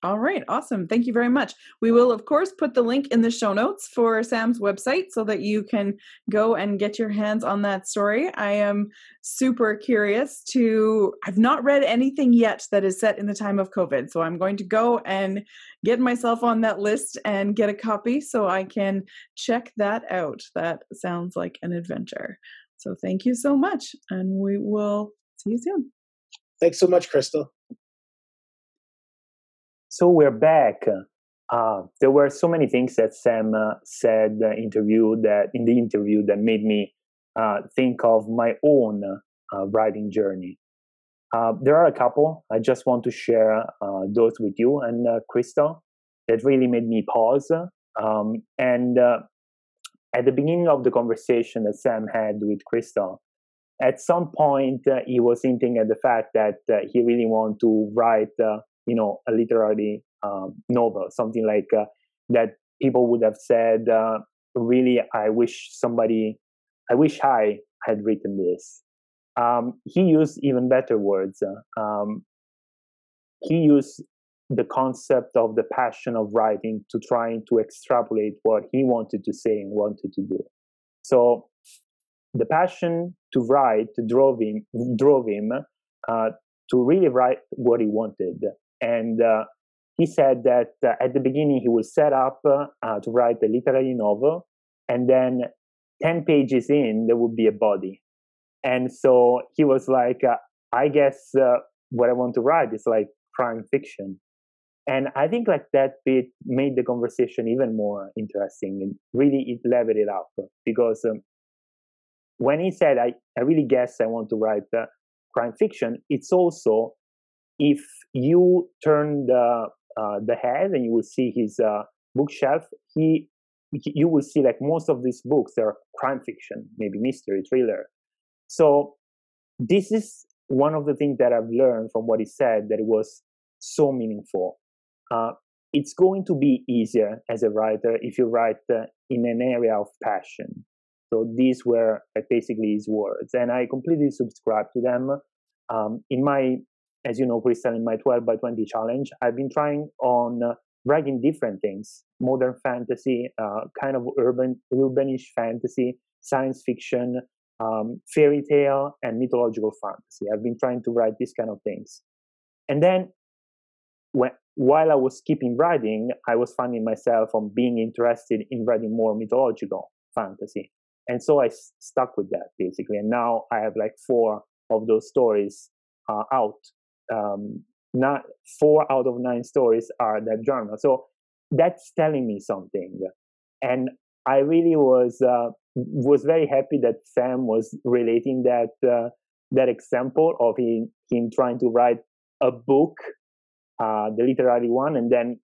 All right, awesome. Thank you very much. We will, of course, put the link in the show notes for Sam's website so that you can go and get your hands on that story. I am super curious to, I've not read anything yet that is set in the time of COVID. So I'm going to go and get myself on that list and get a copy so I can check that out. That sounds like an adventure. So thank you so much, and we will see you soon. Thanks so much, Crystal. So we're back. Uh, there were so many things that Sam uh, said uh, interview that in the interview that made me uh, think of my own uh, writing journey. Uh, there are a couple. I just want to share those with you and Crystal that really made me pause. Um, and at the beginning of the conversation that Sam had with Crystal, at some point he was hinting at the fact that he really wanted to write you know a literary um, novel, something like uh, that. People would have said, uh, "Really, I wish somebody, I wish I had written this." Um, he used even better words. Uh, um, he used the concept of the passion of writing to trying to extrapolate what he wanted to say and wanted to do. So the passion to write drove him drove him uh, to really write what he wanted and uh, he said that uh, at the beginning he would set up uh, to write a literary novel, and then 10 pages in, there would be a body. And so he was like, uh, I guess uh, what I want to write is like crime fiction. And I think like that bit made the conversation even more interesting and really it leveled it up because um, when he said, I, I really guess I want to write uh, crime fiction, it's also if you turn the uh, the head and you will see his uh, bookshelf, he you will see like most of these books are crime fiction, maybe mystery, thriller. So this is one of the things that I've learned from what he said that it was so meaningful. Uh, it's going to be easier as a writer if you write uh, in an area of passion. So these were uh, basically his words, and I completely subscribe to them. Um, in my as you know, Crystal, in my 12 by 20 challenge, I've been trying on uh, writing different things modern fantasy, uh, kind of urban, urbanish fantasy, science fiction, um, fairy tale, and mythological fantasy. I've been trying to write these kind of things. And then when, while I was keeping writing, I was finding myself on being interested in writing more mythological fantasy. And so I s- stuck with that basically. And now I have like four of those stories uh, out um, not four out of nine stories are that genre. So that's telling me something, and I really was uh, was very happy that Sam was relating that uh, that example of him, him trying to write a book, uh, the literary one, and then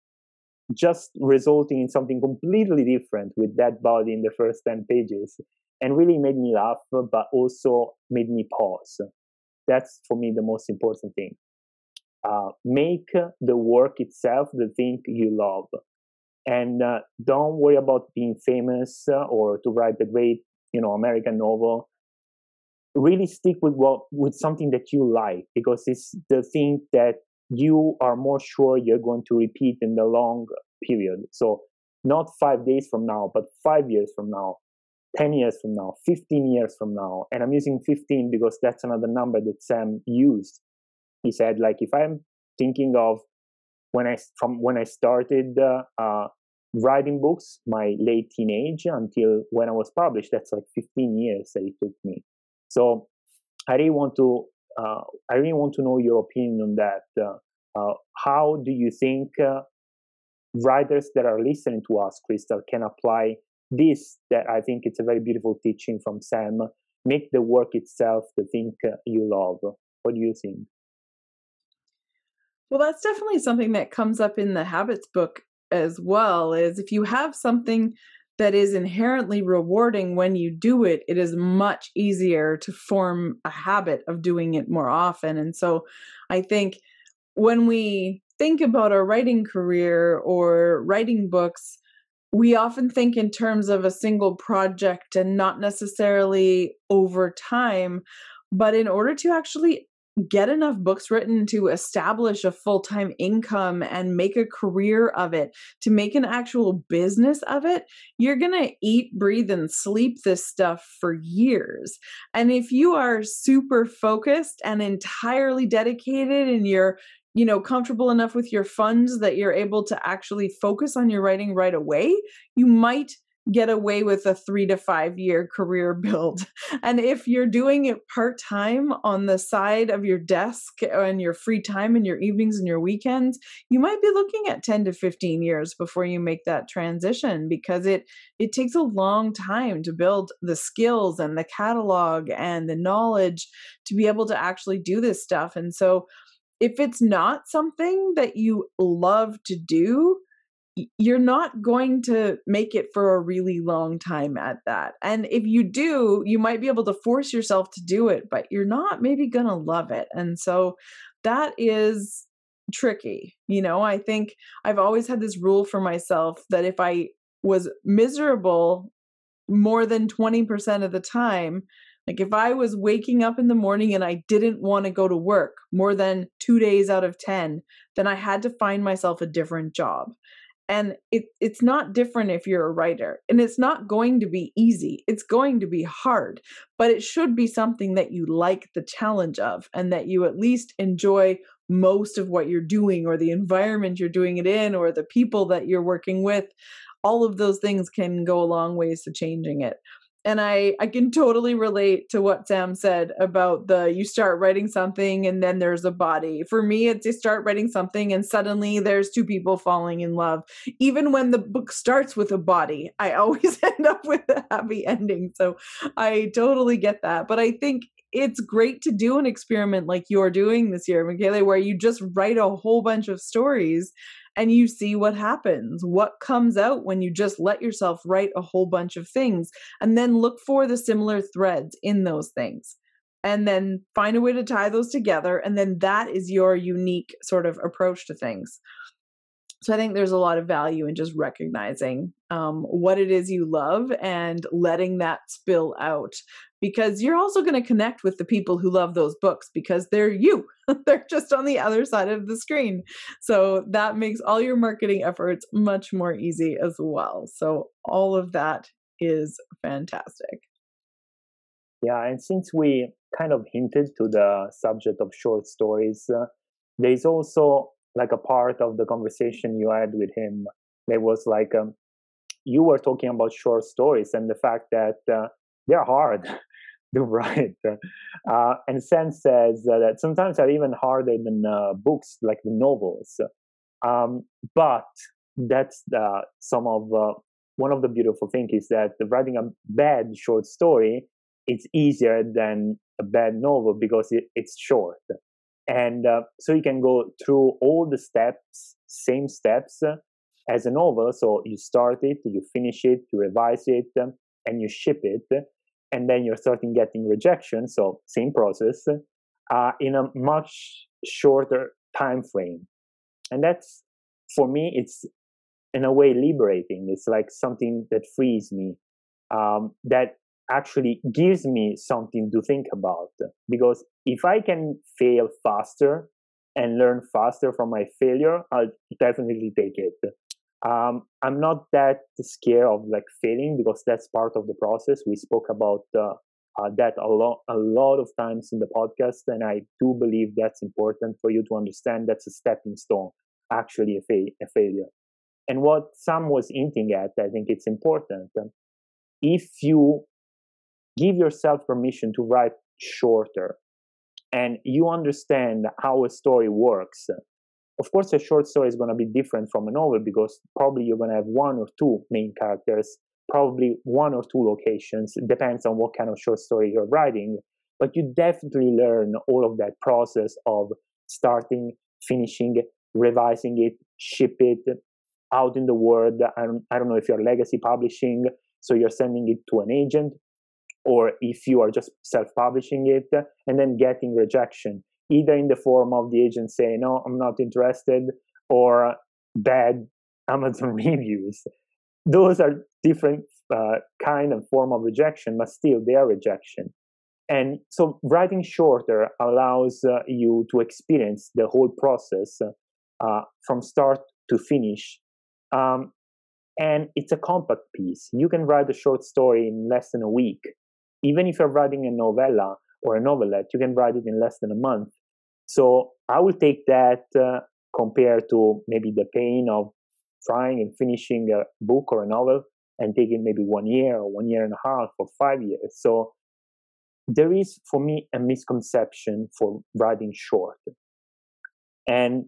just resulting in something completely different with that body in the first 10 pages and really made me laugh but also made me pause. That's for me the most important thing. Uh, make the work itself the thing you love. And uh, don't worry about being famous uh, or to write the great you know american novel. Really stick with what with something that you like because it's the thing that you are more sure you're going to repeat in the long period. So not five days from now but five years from now 10 years from now 15 years from now. And i'm using 15 because that's another number that sam used. He said like if i'm thinking of when i from when i started uh, uh, writing books my late teenage until when i was published that's like 15 years that it took me. So i really want to uh, i really want to know your opinion on that. Uh, uh, how do you think uh, writers that are listening to us crystal can apply this that i think it's a very beautiful teaching from sam make the work itself the thing you love? What do you think? Well, that's definitely something that comes up in the habits book as well is if you have something that is inherently rewarding when you do it, it is much easier to form a habit of doing it more often. And so I think when we think about our writing career or writing books, we often think in terms of a single project and not necessarily over time. But in order to actually get enough books written to establish a full time income and make a career of it, to make an actual business of it, you're going to eat, breathe, and sleep this stuff for years. And if you are super focused and entirely dedicated and you're you know comfortable enough with your funds that you're able to actually focus on your writing right away you might get away with a three to five year career build. And if you're doing it part time on the side of your desk and your free time and your evenings and your weekends, you might be looking at 10 to 15 years before you make that transition because it it takes a long time to build the skills and the catalog and the knowledge to be able to actually do this stuff. And so if it's not something that you love to do, you're not going to make it for a really long time at that. And if you do, you might be able to force yourself to do it, but you're not maybe going to love it. And so that is tricky. You know, I think I've always had this rule for myself that if I was miserable more than 20% of the time, like if I was waking up in the morning and I didn't want to go to work more than two days out of 10, then I had to find myself a different job and it, it's not different if you're a writer and it's not going to be easy it's going to be hard but it should be something that you like the challenge of and that you at least enjoy most of what you're doing or the environment you're doing it in or the people that you're working with. All of those things can go a long ways to changing it and I I can totally relate to what Sam said about the you start writing something and then there's a body. For me, it's you start writing something and suddenly there's two people falling in love. Even when the book starts with a body, I always end up with a happy ending. So I totally get that. But I think it's great to do an experiment like you're doing this year, Michele, where you just write a whole bunch of stories and you see what happens, what comes out when you just let yourself write a whole bunch of things, and then look for the similar threads in those things. And then find a way to tie those together. And then that is your unique sort of approach to things. So I think there's a lot of value in just recognizing um, what it is you love and letting that spill out because you're also going to connect with the people who love those books because they're you. they're just on the other side of the screen. So that makes all your marketing efforts much more easy as well. So all of that is fantastic. Yeah, and since we kind of hinted to the subject of short stories, uh, there's also like a part of the conversation you had with him. There was like um, you were talking about short stories and the fact that uh, they're hard write. Uh, and Sam says uh, that sometimes they're even harder than uh, books like the novels. Um, but that's some of uh, one of the beautiful things is that writing a bad short story it's easier than a bad novel because it, it's short and uh, so you can go through all the steps same steps uh, as a novel so you start it you finish it you revise it and you ship it and then you're starting getting rejection so same process uh, in a much shorter time frame and that's for me it's in a way liberating. It's like something that frees me um, that actually gives me something to think about. Because if i can fail faster and learn faster from my failure i'll definitely take it um, i'm not that scared of like failing because that's part of the process. We spoke about uh, uh, that a lot a lot of times in the podcast and i do believe that's important for you to understand that's a stepping stone actually a, fa- a failure. And what sam was hinting at i think it's important if you give yourself permission to write shorter and you understand how a story works of course a short story is going to be different from a novel because probably you're going to have one or two main characters probably one or two locations it depends on what kind of short story you're writing. But you definitely learn all of that process of starting finishing revising it ship it out in the world. I don't, I don't know if you're legacy publishing so you're sending it to an agent or if you are just self-publishing it and then getting rejection either in the form of the agent saying no i'm not interested or bad amazon reviews. Those are different uh, kind of form of rejection but still they are rejection. And so writing shorter allows uh, you to experience the whole process uh, from start to finish. Um, and it's a compact piece. You can write a short story in less than a week. Even if you're writing a novella or a novelette, you can write it in less than a month. So I will take that uh, compared to maybe the pain of trying and finishing a book or a novel. and taking maybe one year or one year and a half or five years. So there is for me a misconception for writing short. And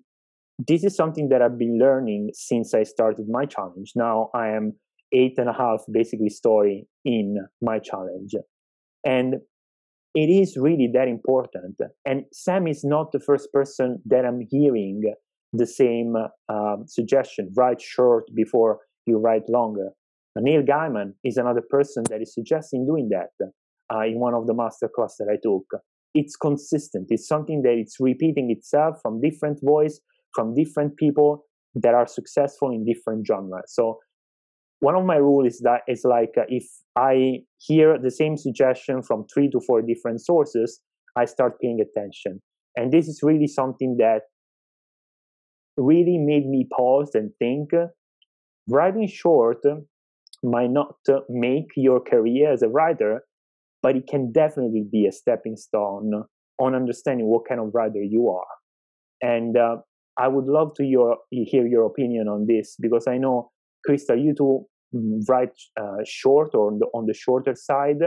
this is something that I've been learning since I started my challenge. Now I am eight and a half basically story in my challenge. And it is really that important. And Sam is not the first person that I'm hearing the same uh, suggestion write short before you write longer. Neil Gaiman is another person that is suggesting doing that uh, in one of the master class that I took. It's consistent. It's something that it's repeating itself from different voice, from different people that are successful in different genres. So one of my rules is that it's like uh, if I hear the same suggestion from three to four different sources, I start paying attention. And this is really something that really made me pause and think writing short might not make your career as a writer, but it can definitely be a stepping stone on understanding what kind of writer you are. And uh, I would love to your, hear your opinion on this because I know, Crystal, you two write uh, short or on the, on the shorter side,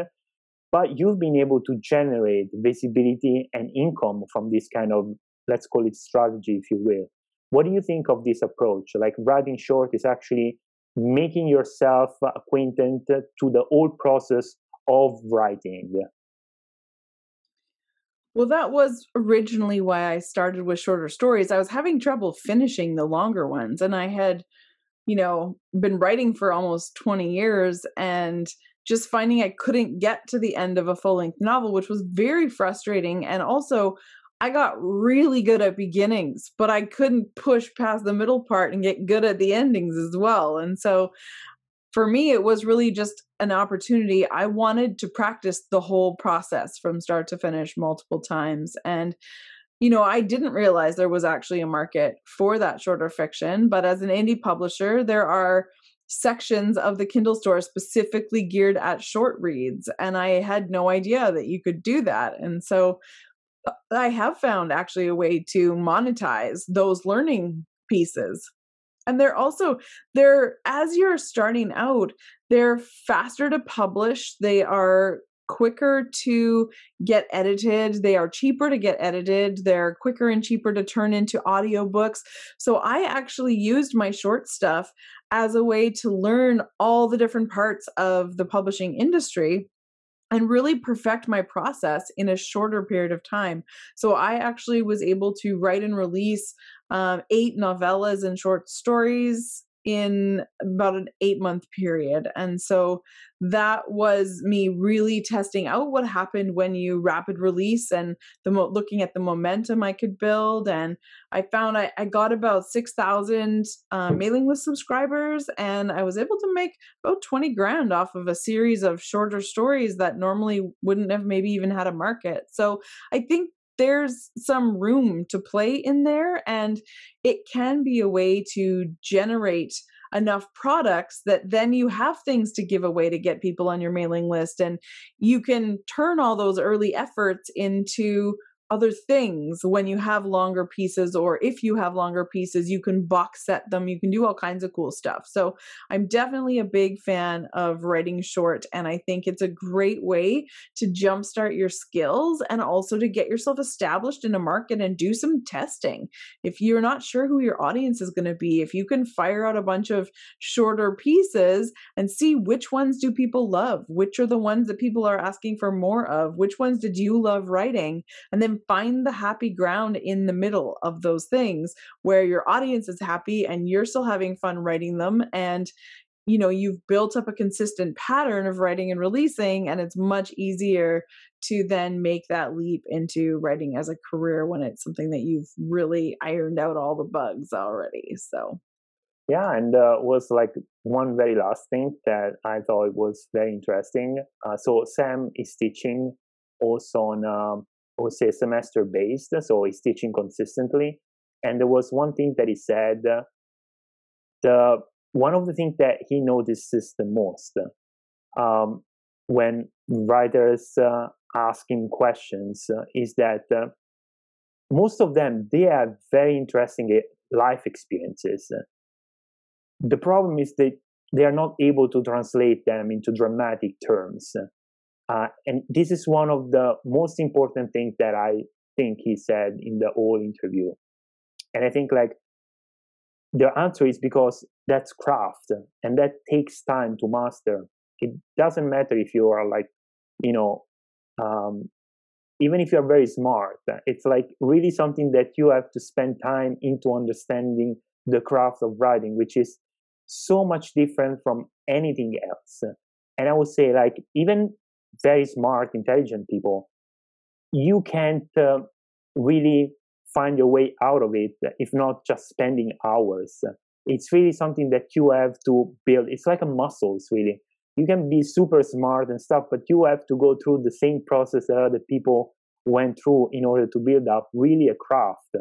but you've been able to generate visibility and income from this kind of, let's call it strategy, if you will. What do you think of this approach? Like writing short is actually making yourself acquainted to the whole process of writing. Well, that was originally why I started with shorter stories. I was having trouble finishing the longer ones, and I had, you know, been writing for almost 20 years and just finding I couldn't get to the end of a full length novel, which was very frustrating. And also, I got really good at beginnings, but I couldn't push past the middle part and get good at the endings as well. And so for me, it was really just an opportunity. I wanted to practice the whole process from start to finish multiple times. And, you know, I didn't realize there was actually a market for that shorter fiction. But as an indie publisher, there are sections of the Kindle store specifically geared at short reads. And I had no idea that you could do that. And so uh, I have found actually a way to monetize those learning pieces. And they're also they're as you're starting out, they're faster to publish, they are quicker to get edited, they are cheaper to get edited, they're quicker and cheaper to turn into audiobooks. So I actually used my short stuff as a way to learn all the different parts of the publishing industry and really perfect my process in a shorter period of time. So I actually was able to write and release um, eight novellas and short stories in about an eight month period. And so that was me really testing out what happened when you rapid release and the mo- looking at the momentum I could build. And I found I, I got about 6,000 uh, mailing list subscribers and I was able to make about 20 grand off of a series of shorter stories that normally wouldn't have maybe even had a market. So I think there's some room to play in there and it can be a way to generate enough products that then you have things to give away to get people on your mailing list and you can turn all those early efforts into other things when you have longer pieces or if you have longer pieces you can box set them you can do all kinds of cool stuff. So i'm definitely a big fan of writing short and i think it's a great way to jumpstart your skills and also to get yourself established in a market and do some testing. If you're not sure who your audience is going to be if you can fire out a bunch of shorter pieces and see which ones do people love which are the ones that people are asking for more of which ones did you love writing and then find the happy ground in the middle of those things where your audience is happy and you're still having fun writing them and you know you've built up a consistent pattern of writing and releasing and it's much easier to then make that leap into writing as a career when it's something that you've really ironed out all the bugs already so. Yeah and uh, was like one very last thing that i thought was very interesting uh, so sam is teaching also on um, Would say semester based, so he's teaching consistently. And there was one thing that he said. The one of the things that he notices the most um, when writers uh, ask him questions uh, is that uh, most of them they have very interesting life experiences. The problem is that they are not able to translate them into dramatic terms. Uh, and this is one of the most important things that I think he said in the whole interview. And I think like the answer is because that's craft and that takes time to master. It doesn't matter if you are like, you know, um, even if you're very smart, it's like really something that you have to spend time into understanding the craft of writing, which is so much different from anything else. And I would say, like, even very smart, intelligent people, you can't uh, really find your way out of it if not just spending hours. It's really something that you have to build. It's like a muscle, really. You can be super smart and stuff, but you have to go through the same process that other people went through in order to build up really a craft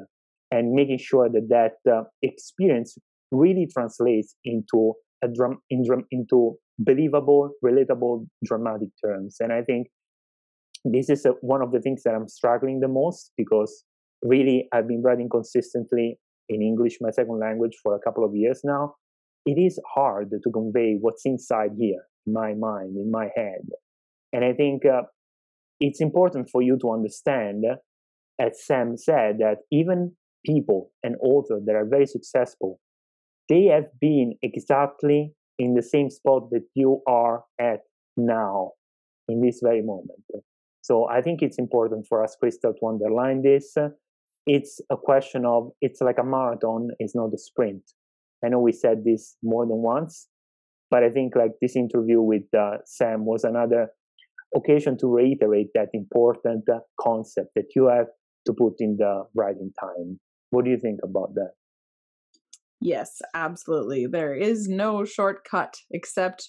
and making sure that that uh, experience really translates into a drum, in drum into believable, relatable, dramatic terms. And I think this is a, one of the things that I'm struggling the most because really I've been writing consistently in English, my second language, for a couple of years now. It is hard to convey what's inside here, in my mind, in my head. And I think uh, it's important for you to understand, as Sam said, that even people and authors that are very successful, they have been exactly in the same spot that you are at now, in this very moment. So I think it's important for us, Crystal, to underline this. It's a question of, it's like a marathon, it's not a sprint. I know we said this more than once, but I think like this interview with uh, Sam was another occasion to reiterate that important uh, concept that you have to put in the writing time. What do you think about that? Yes, absolutely. There is no shortcut except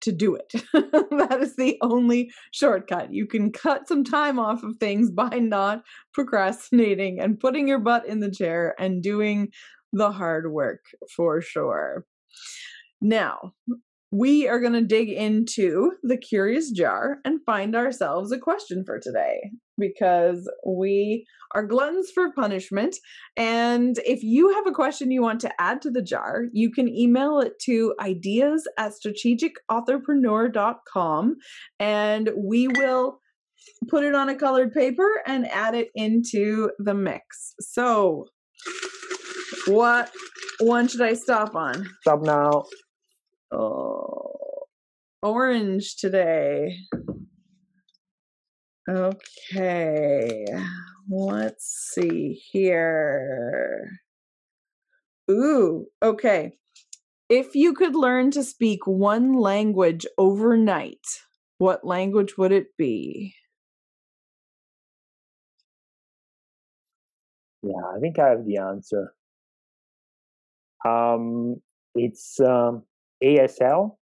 to do it. that is the only shortcut. You can cut some time off of things by not procrastinating and putting your butt in the chair and doing the hard work for sure. Now, we are going to dig into the curious jar and find ourselves a question for today because we are gluttons for punishment. And if you have a question you want to add to the jar, you can email it to ideas at strategicauthorpreneur.com and we will put it on a colored paper and add it into the mix. So, what one should I stop on? Stop now. Oh, orange today. Okay, let's see here. Ooh, okay. If you could learn to speak one language overnight, what language would it be? Yeah, I think I have the answer. Um, it's um, ASL,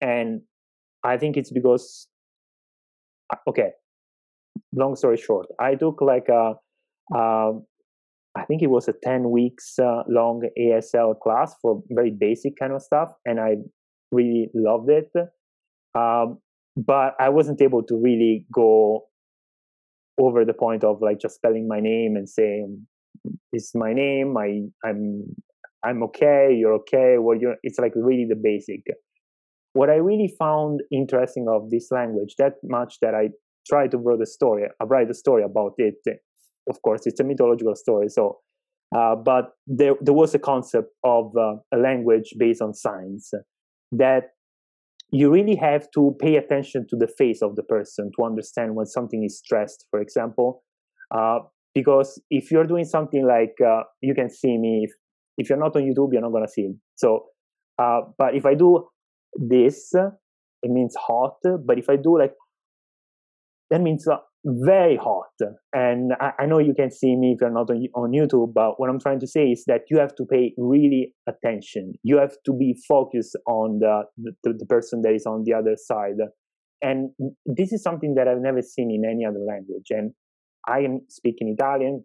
and I think it's because uh, okay. Long story short, I took like a, I think it was a ten weeks uh, long ASL class for very basic kind of stuff, and I really loved it. Um, but I wasn't able to really go over the point of like just spelling my name and saying this is my name. I I'm I'm okay, you're okay, well, you're, it's like really the basic. What I really found interesting of this language, that much that I try to write a story, write a story about it. Of course, it's a mythological story, so uh, but there, there was a concept of uh, a language based on signs that you really have to pay attention to the face of the person to understand when something is stressed, for example. Uh, because if you're doing something like uh, you can see me if if you're not on YouTube, you're not gonna see it. So, uh, but if I do this, it means hot. But if I do like, that means uh, very hot. And I, I, know you can see me if you're not on, on YouTube, but what I'm trying to say is that you have to pay really attention. You have to be focused on the, the, the person that is on the other side. And this is something that I've never seen in any other language. And I am speaking Italian.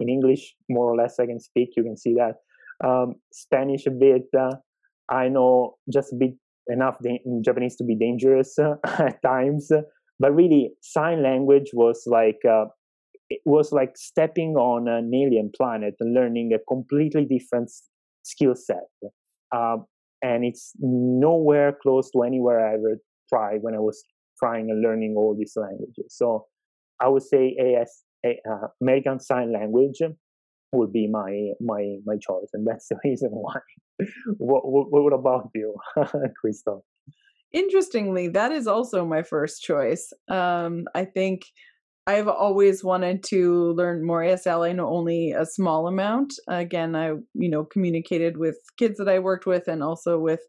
In English, more or less, I can speak. You can see that um, Spanish a bit. Uh, I know just a bit enough Japanese to be dangerous at times, but really sign language was like uh, it was like stepping on an alien planet and learning a completely different skill set. Um, and it's nowhere close to anywhere I ever tried when I was trying and learning all these languages. So I would say AS, uh, American Sign Language would be my my my choice, and that's the reason why. what, what, what about you, Crystal? Interestingly, that is also my first choice. Um, I think I've always wanted to learn more ASL. I know only a small amount. Again, I you know communicated with kids that I worked with, and also with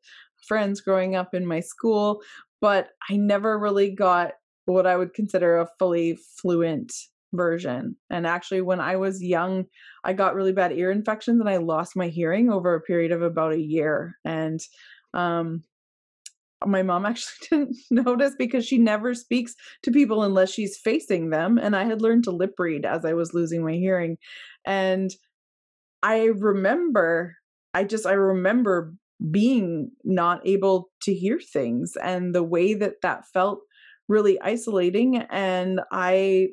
friends growing up in my school, but I never really got what I would consider a fully fluent version. And actually, when I was young, I got really bad ear infections and I lost my hearing over a period of about a year. And um, my mom actually didn't notice because she never speaks to people unless she's facing them. And I had learned to lip read as I was losing my hearing. And I remember, I just, I remember being not able to hear things and the way that that felt really isolating. And I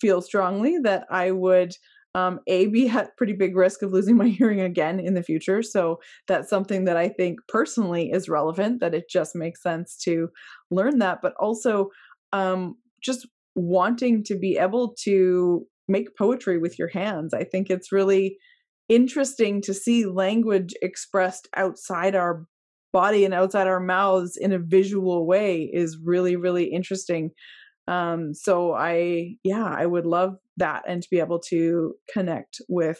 feel strongly that I would um, a be at pretty big risk of losing my hearing again in the future so that's something that i think personally is relevant that it just makes sense to learn that but also um, just wanting to be able to make poetry with your hands. I think it's really interesting to see language expressed outside our body and outside our mouths in a visual way is really really interesting um so i yeah i would love that and to be able to connect with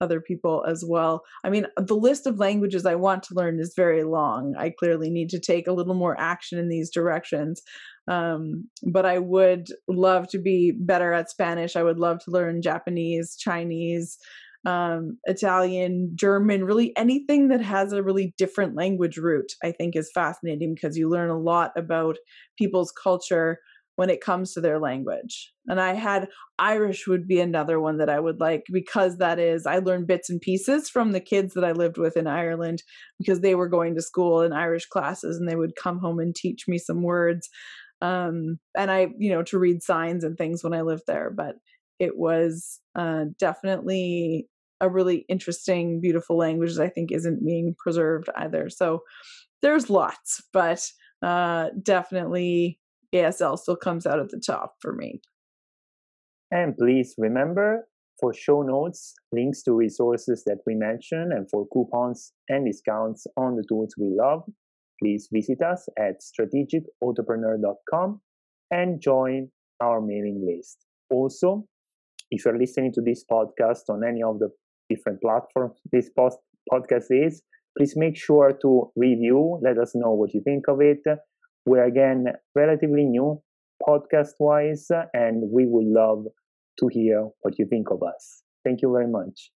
other people as well. I mean the list of languages i want to learn is very long. I clearly need to take a little more action in these directions. Um, but i would love to be better at spanish. I would love to learn japanese chinese um, Italian, German, really anything that has a really different language root, I think is fascinating because you learn a lot about people's culture when it comes to their language. And I had Irish would be another one that I would like because that is, I learned bits and pieces from the kids that I lived with in Ireland because they were going to school in Irish classes and they would come home and teach me some words. Um, and I, you know, to read signs and things when I lived there. But it was uh, definitely a really interesting, beautiful language that I think isn't being preserved either. So there's lots, but uh, definitely ASL still comes out at the top for me. And please remember for show notes, links to resources that we mentioned, and for coupons and discounts on the tools we love, please visit us at strategicauthorpreneur.com and join our mailing list. Also, if you're listening to this podcast on any of the different platforms this post podcast is, please make sure to review. Let us know what you think of it. We're again relatively new podcast wise, and we would love to hear what you think of us. Thank you very much.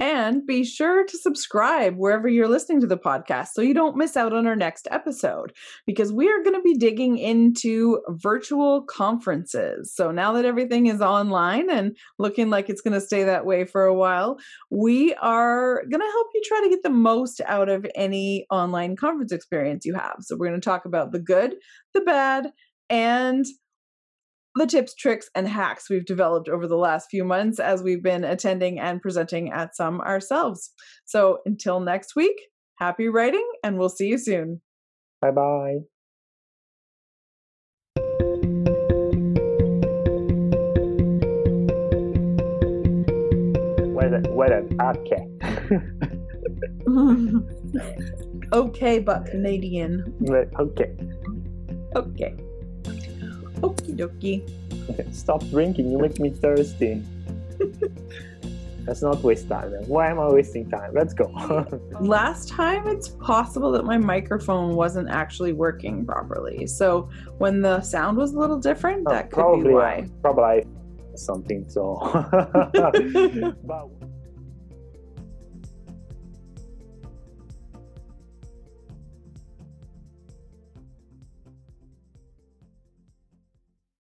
And be sure to subscribe wherever you're listening to the podcast so you don't miss out on our next episode because we are going to be digging into virtual conferences. So now that everything is online and looking like it's going to stay that way for a while, we are going to help you try to get the most out of any online conference experience you have. So we're going to talk about the good, the bad, and the tips, tricks, and hacks we've developed over the last few months as we've been attending and presenting at some ourselves. So until next week, happy writing, and we'll see you soon. Bye bye. What a, okay. okay, but Canadian. Okay. Okay. Okie dokie. Stop drinking, you make me thirsty. Let's not waste time. Why am I wasting time? Let's go. Last time, it's possible that my microphone wasn't actually working properly. So when the sound was a little different, oh, that could probably, be why. Uh, probably something. So, but.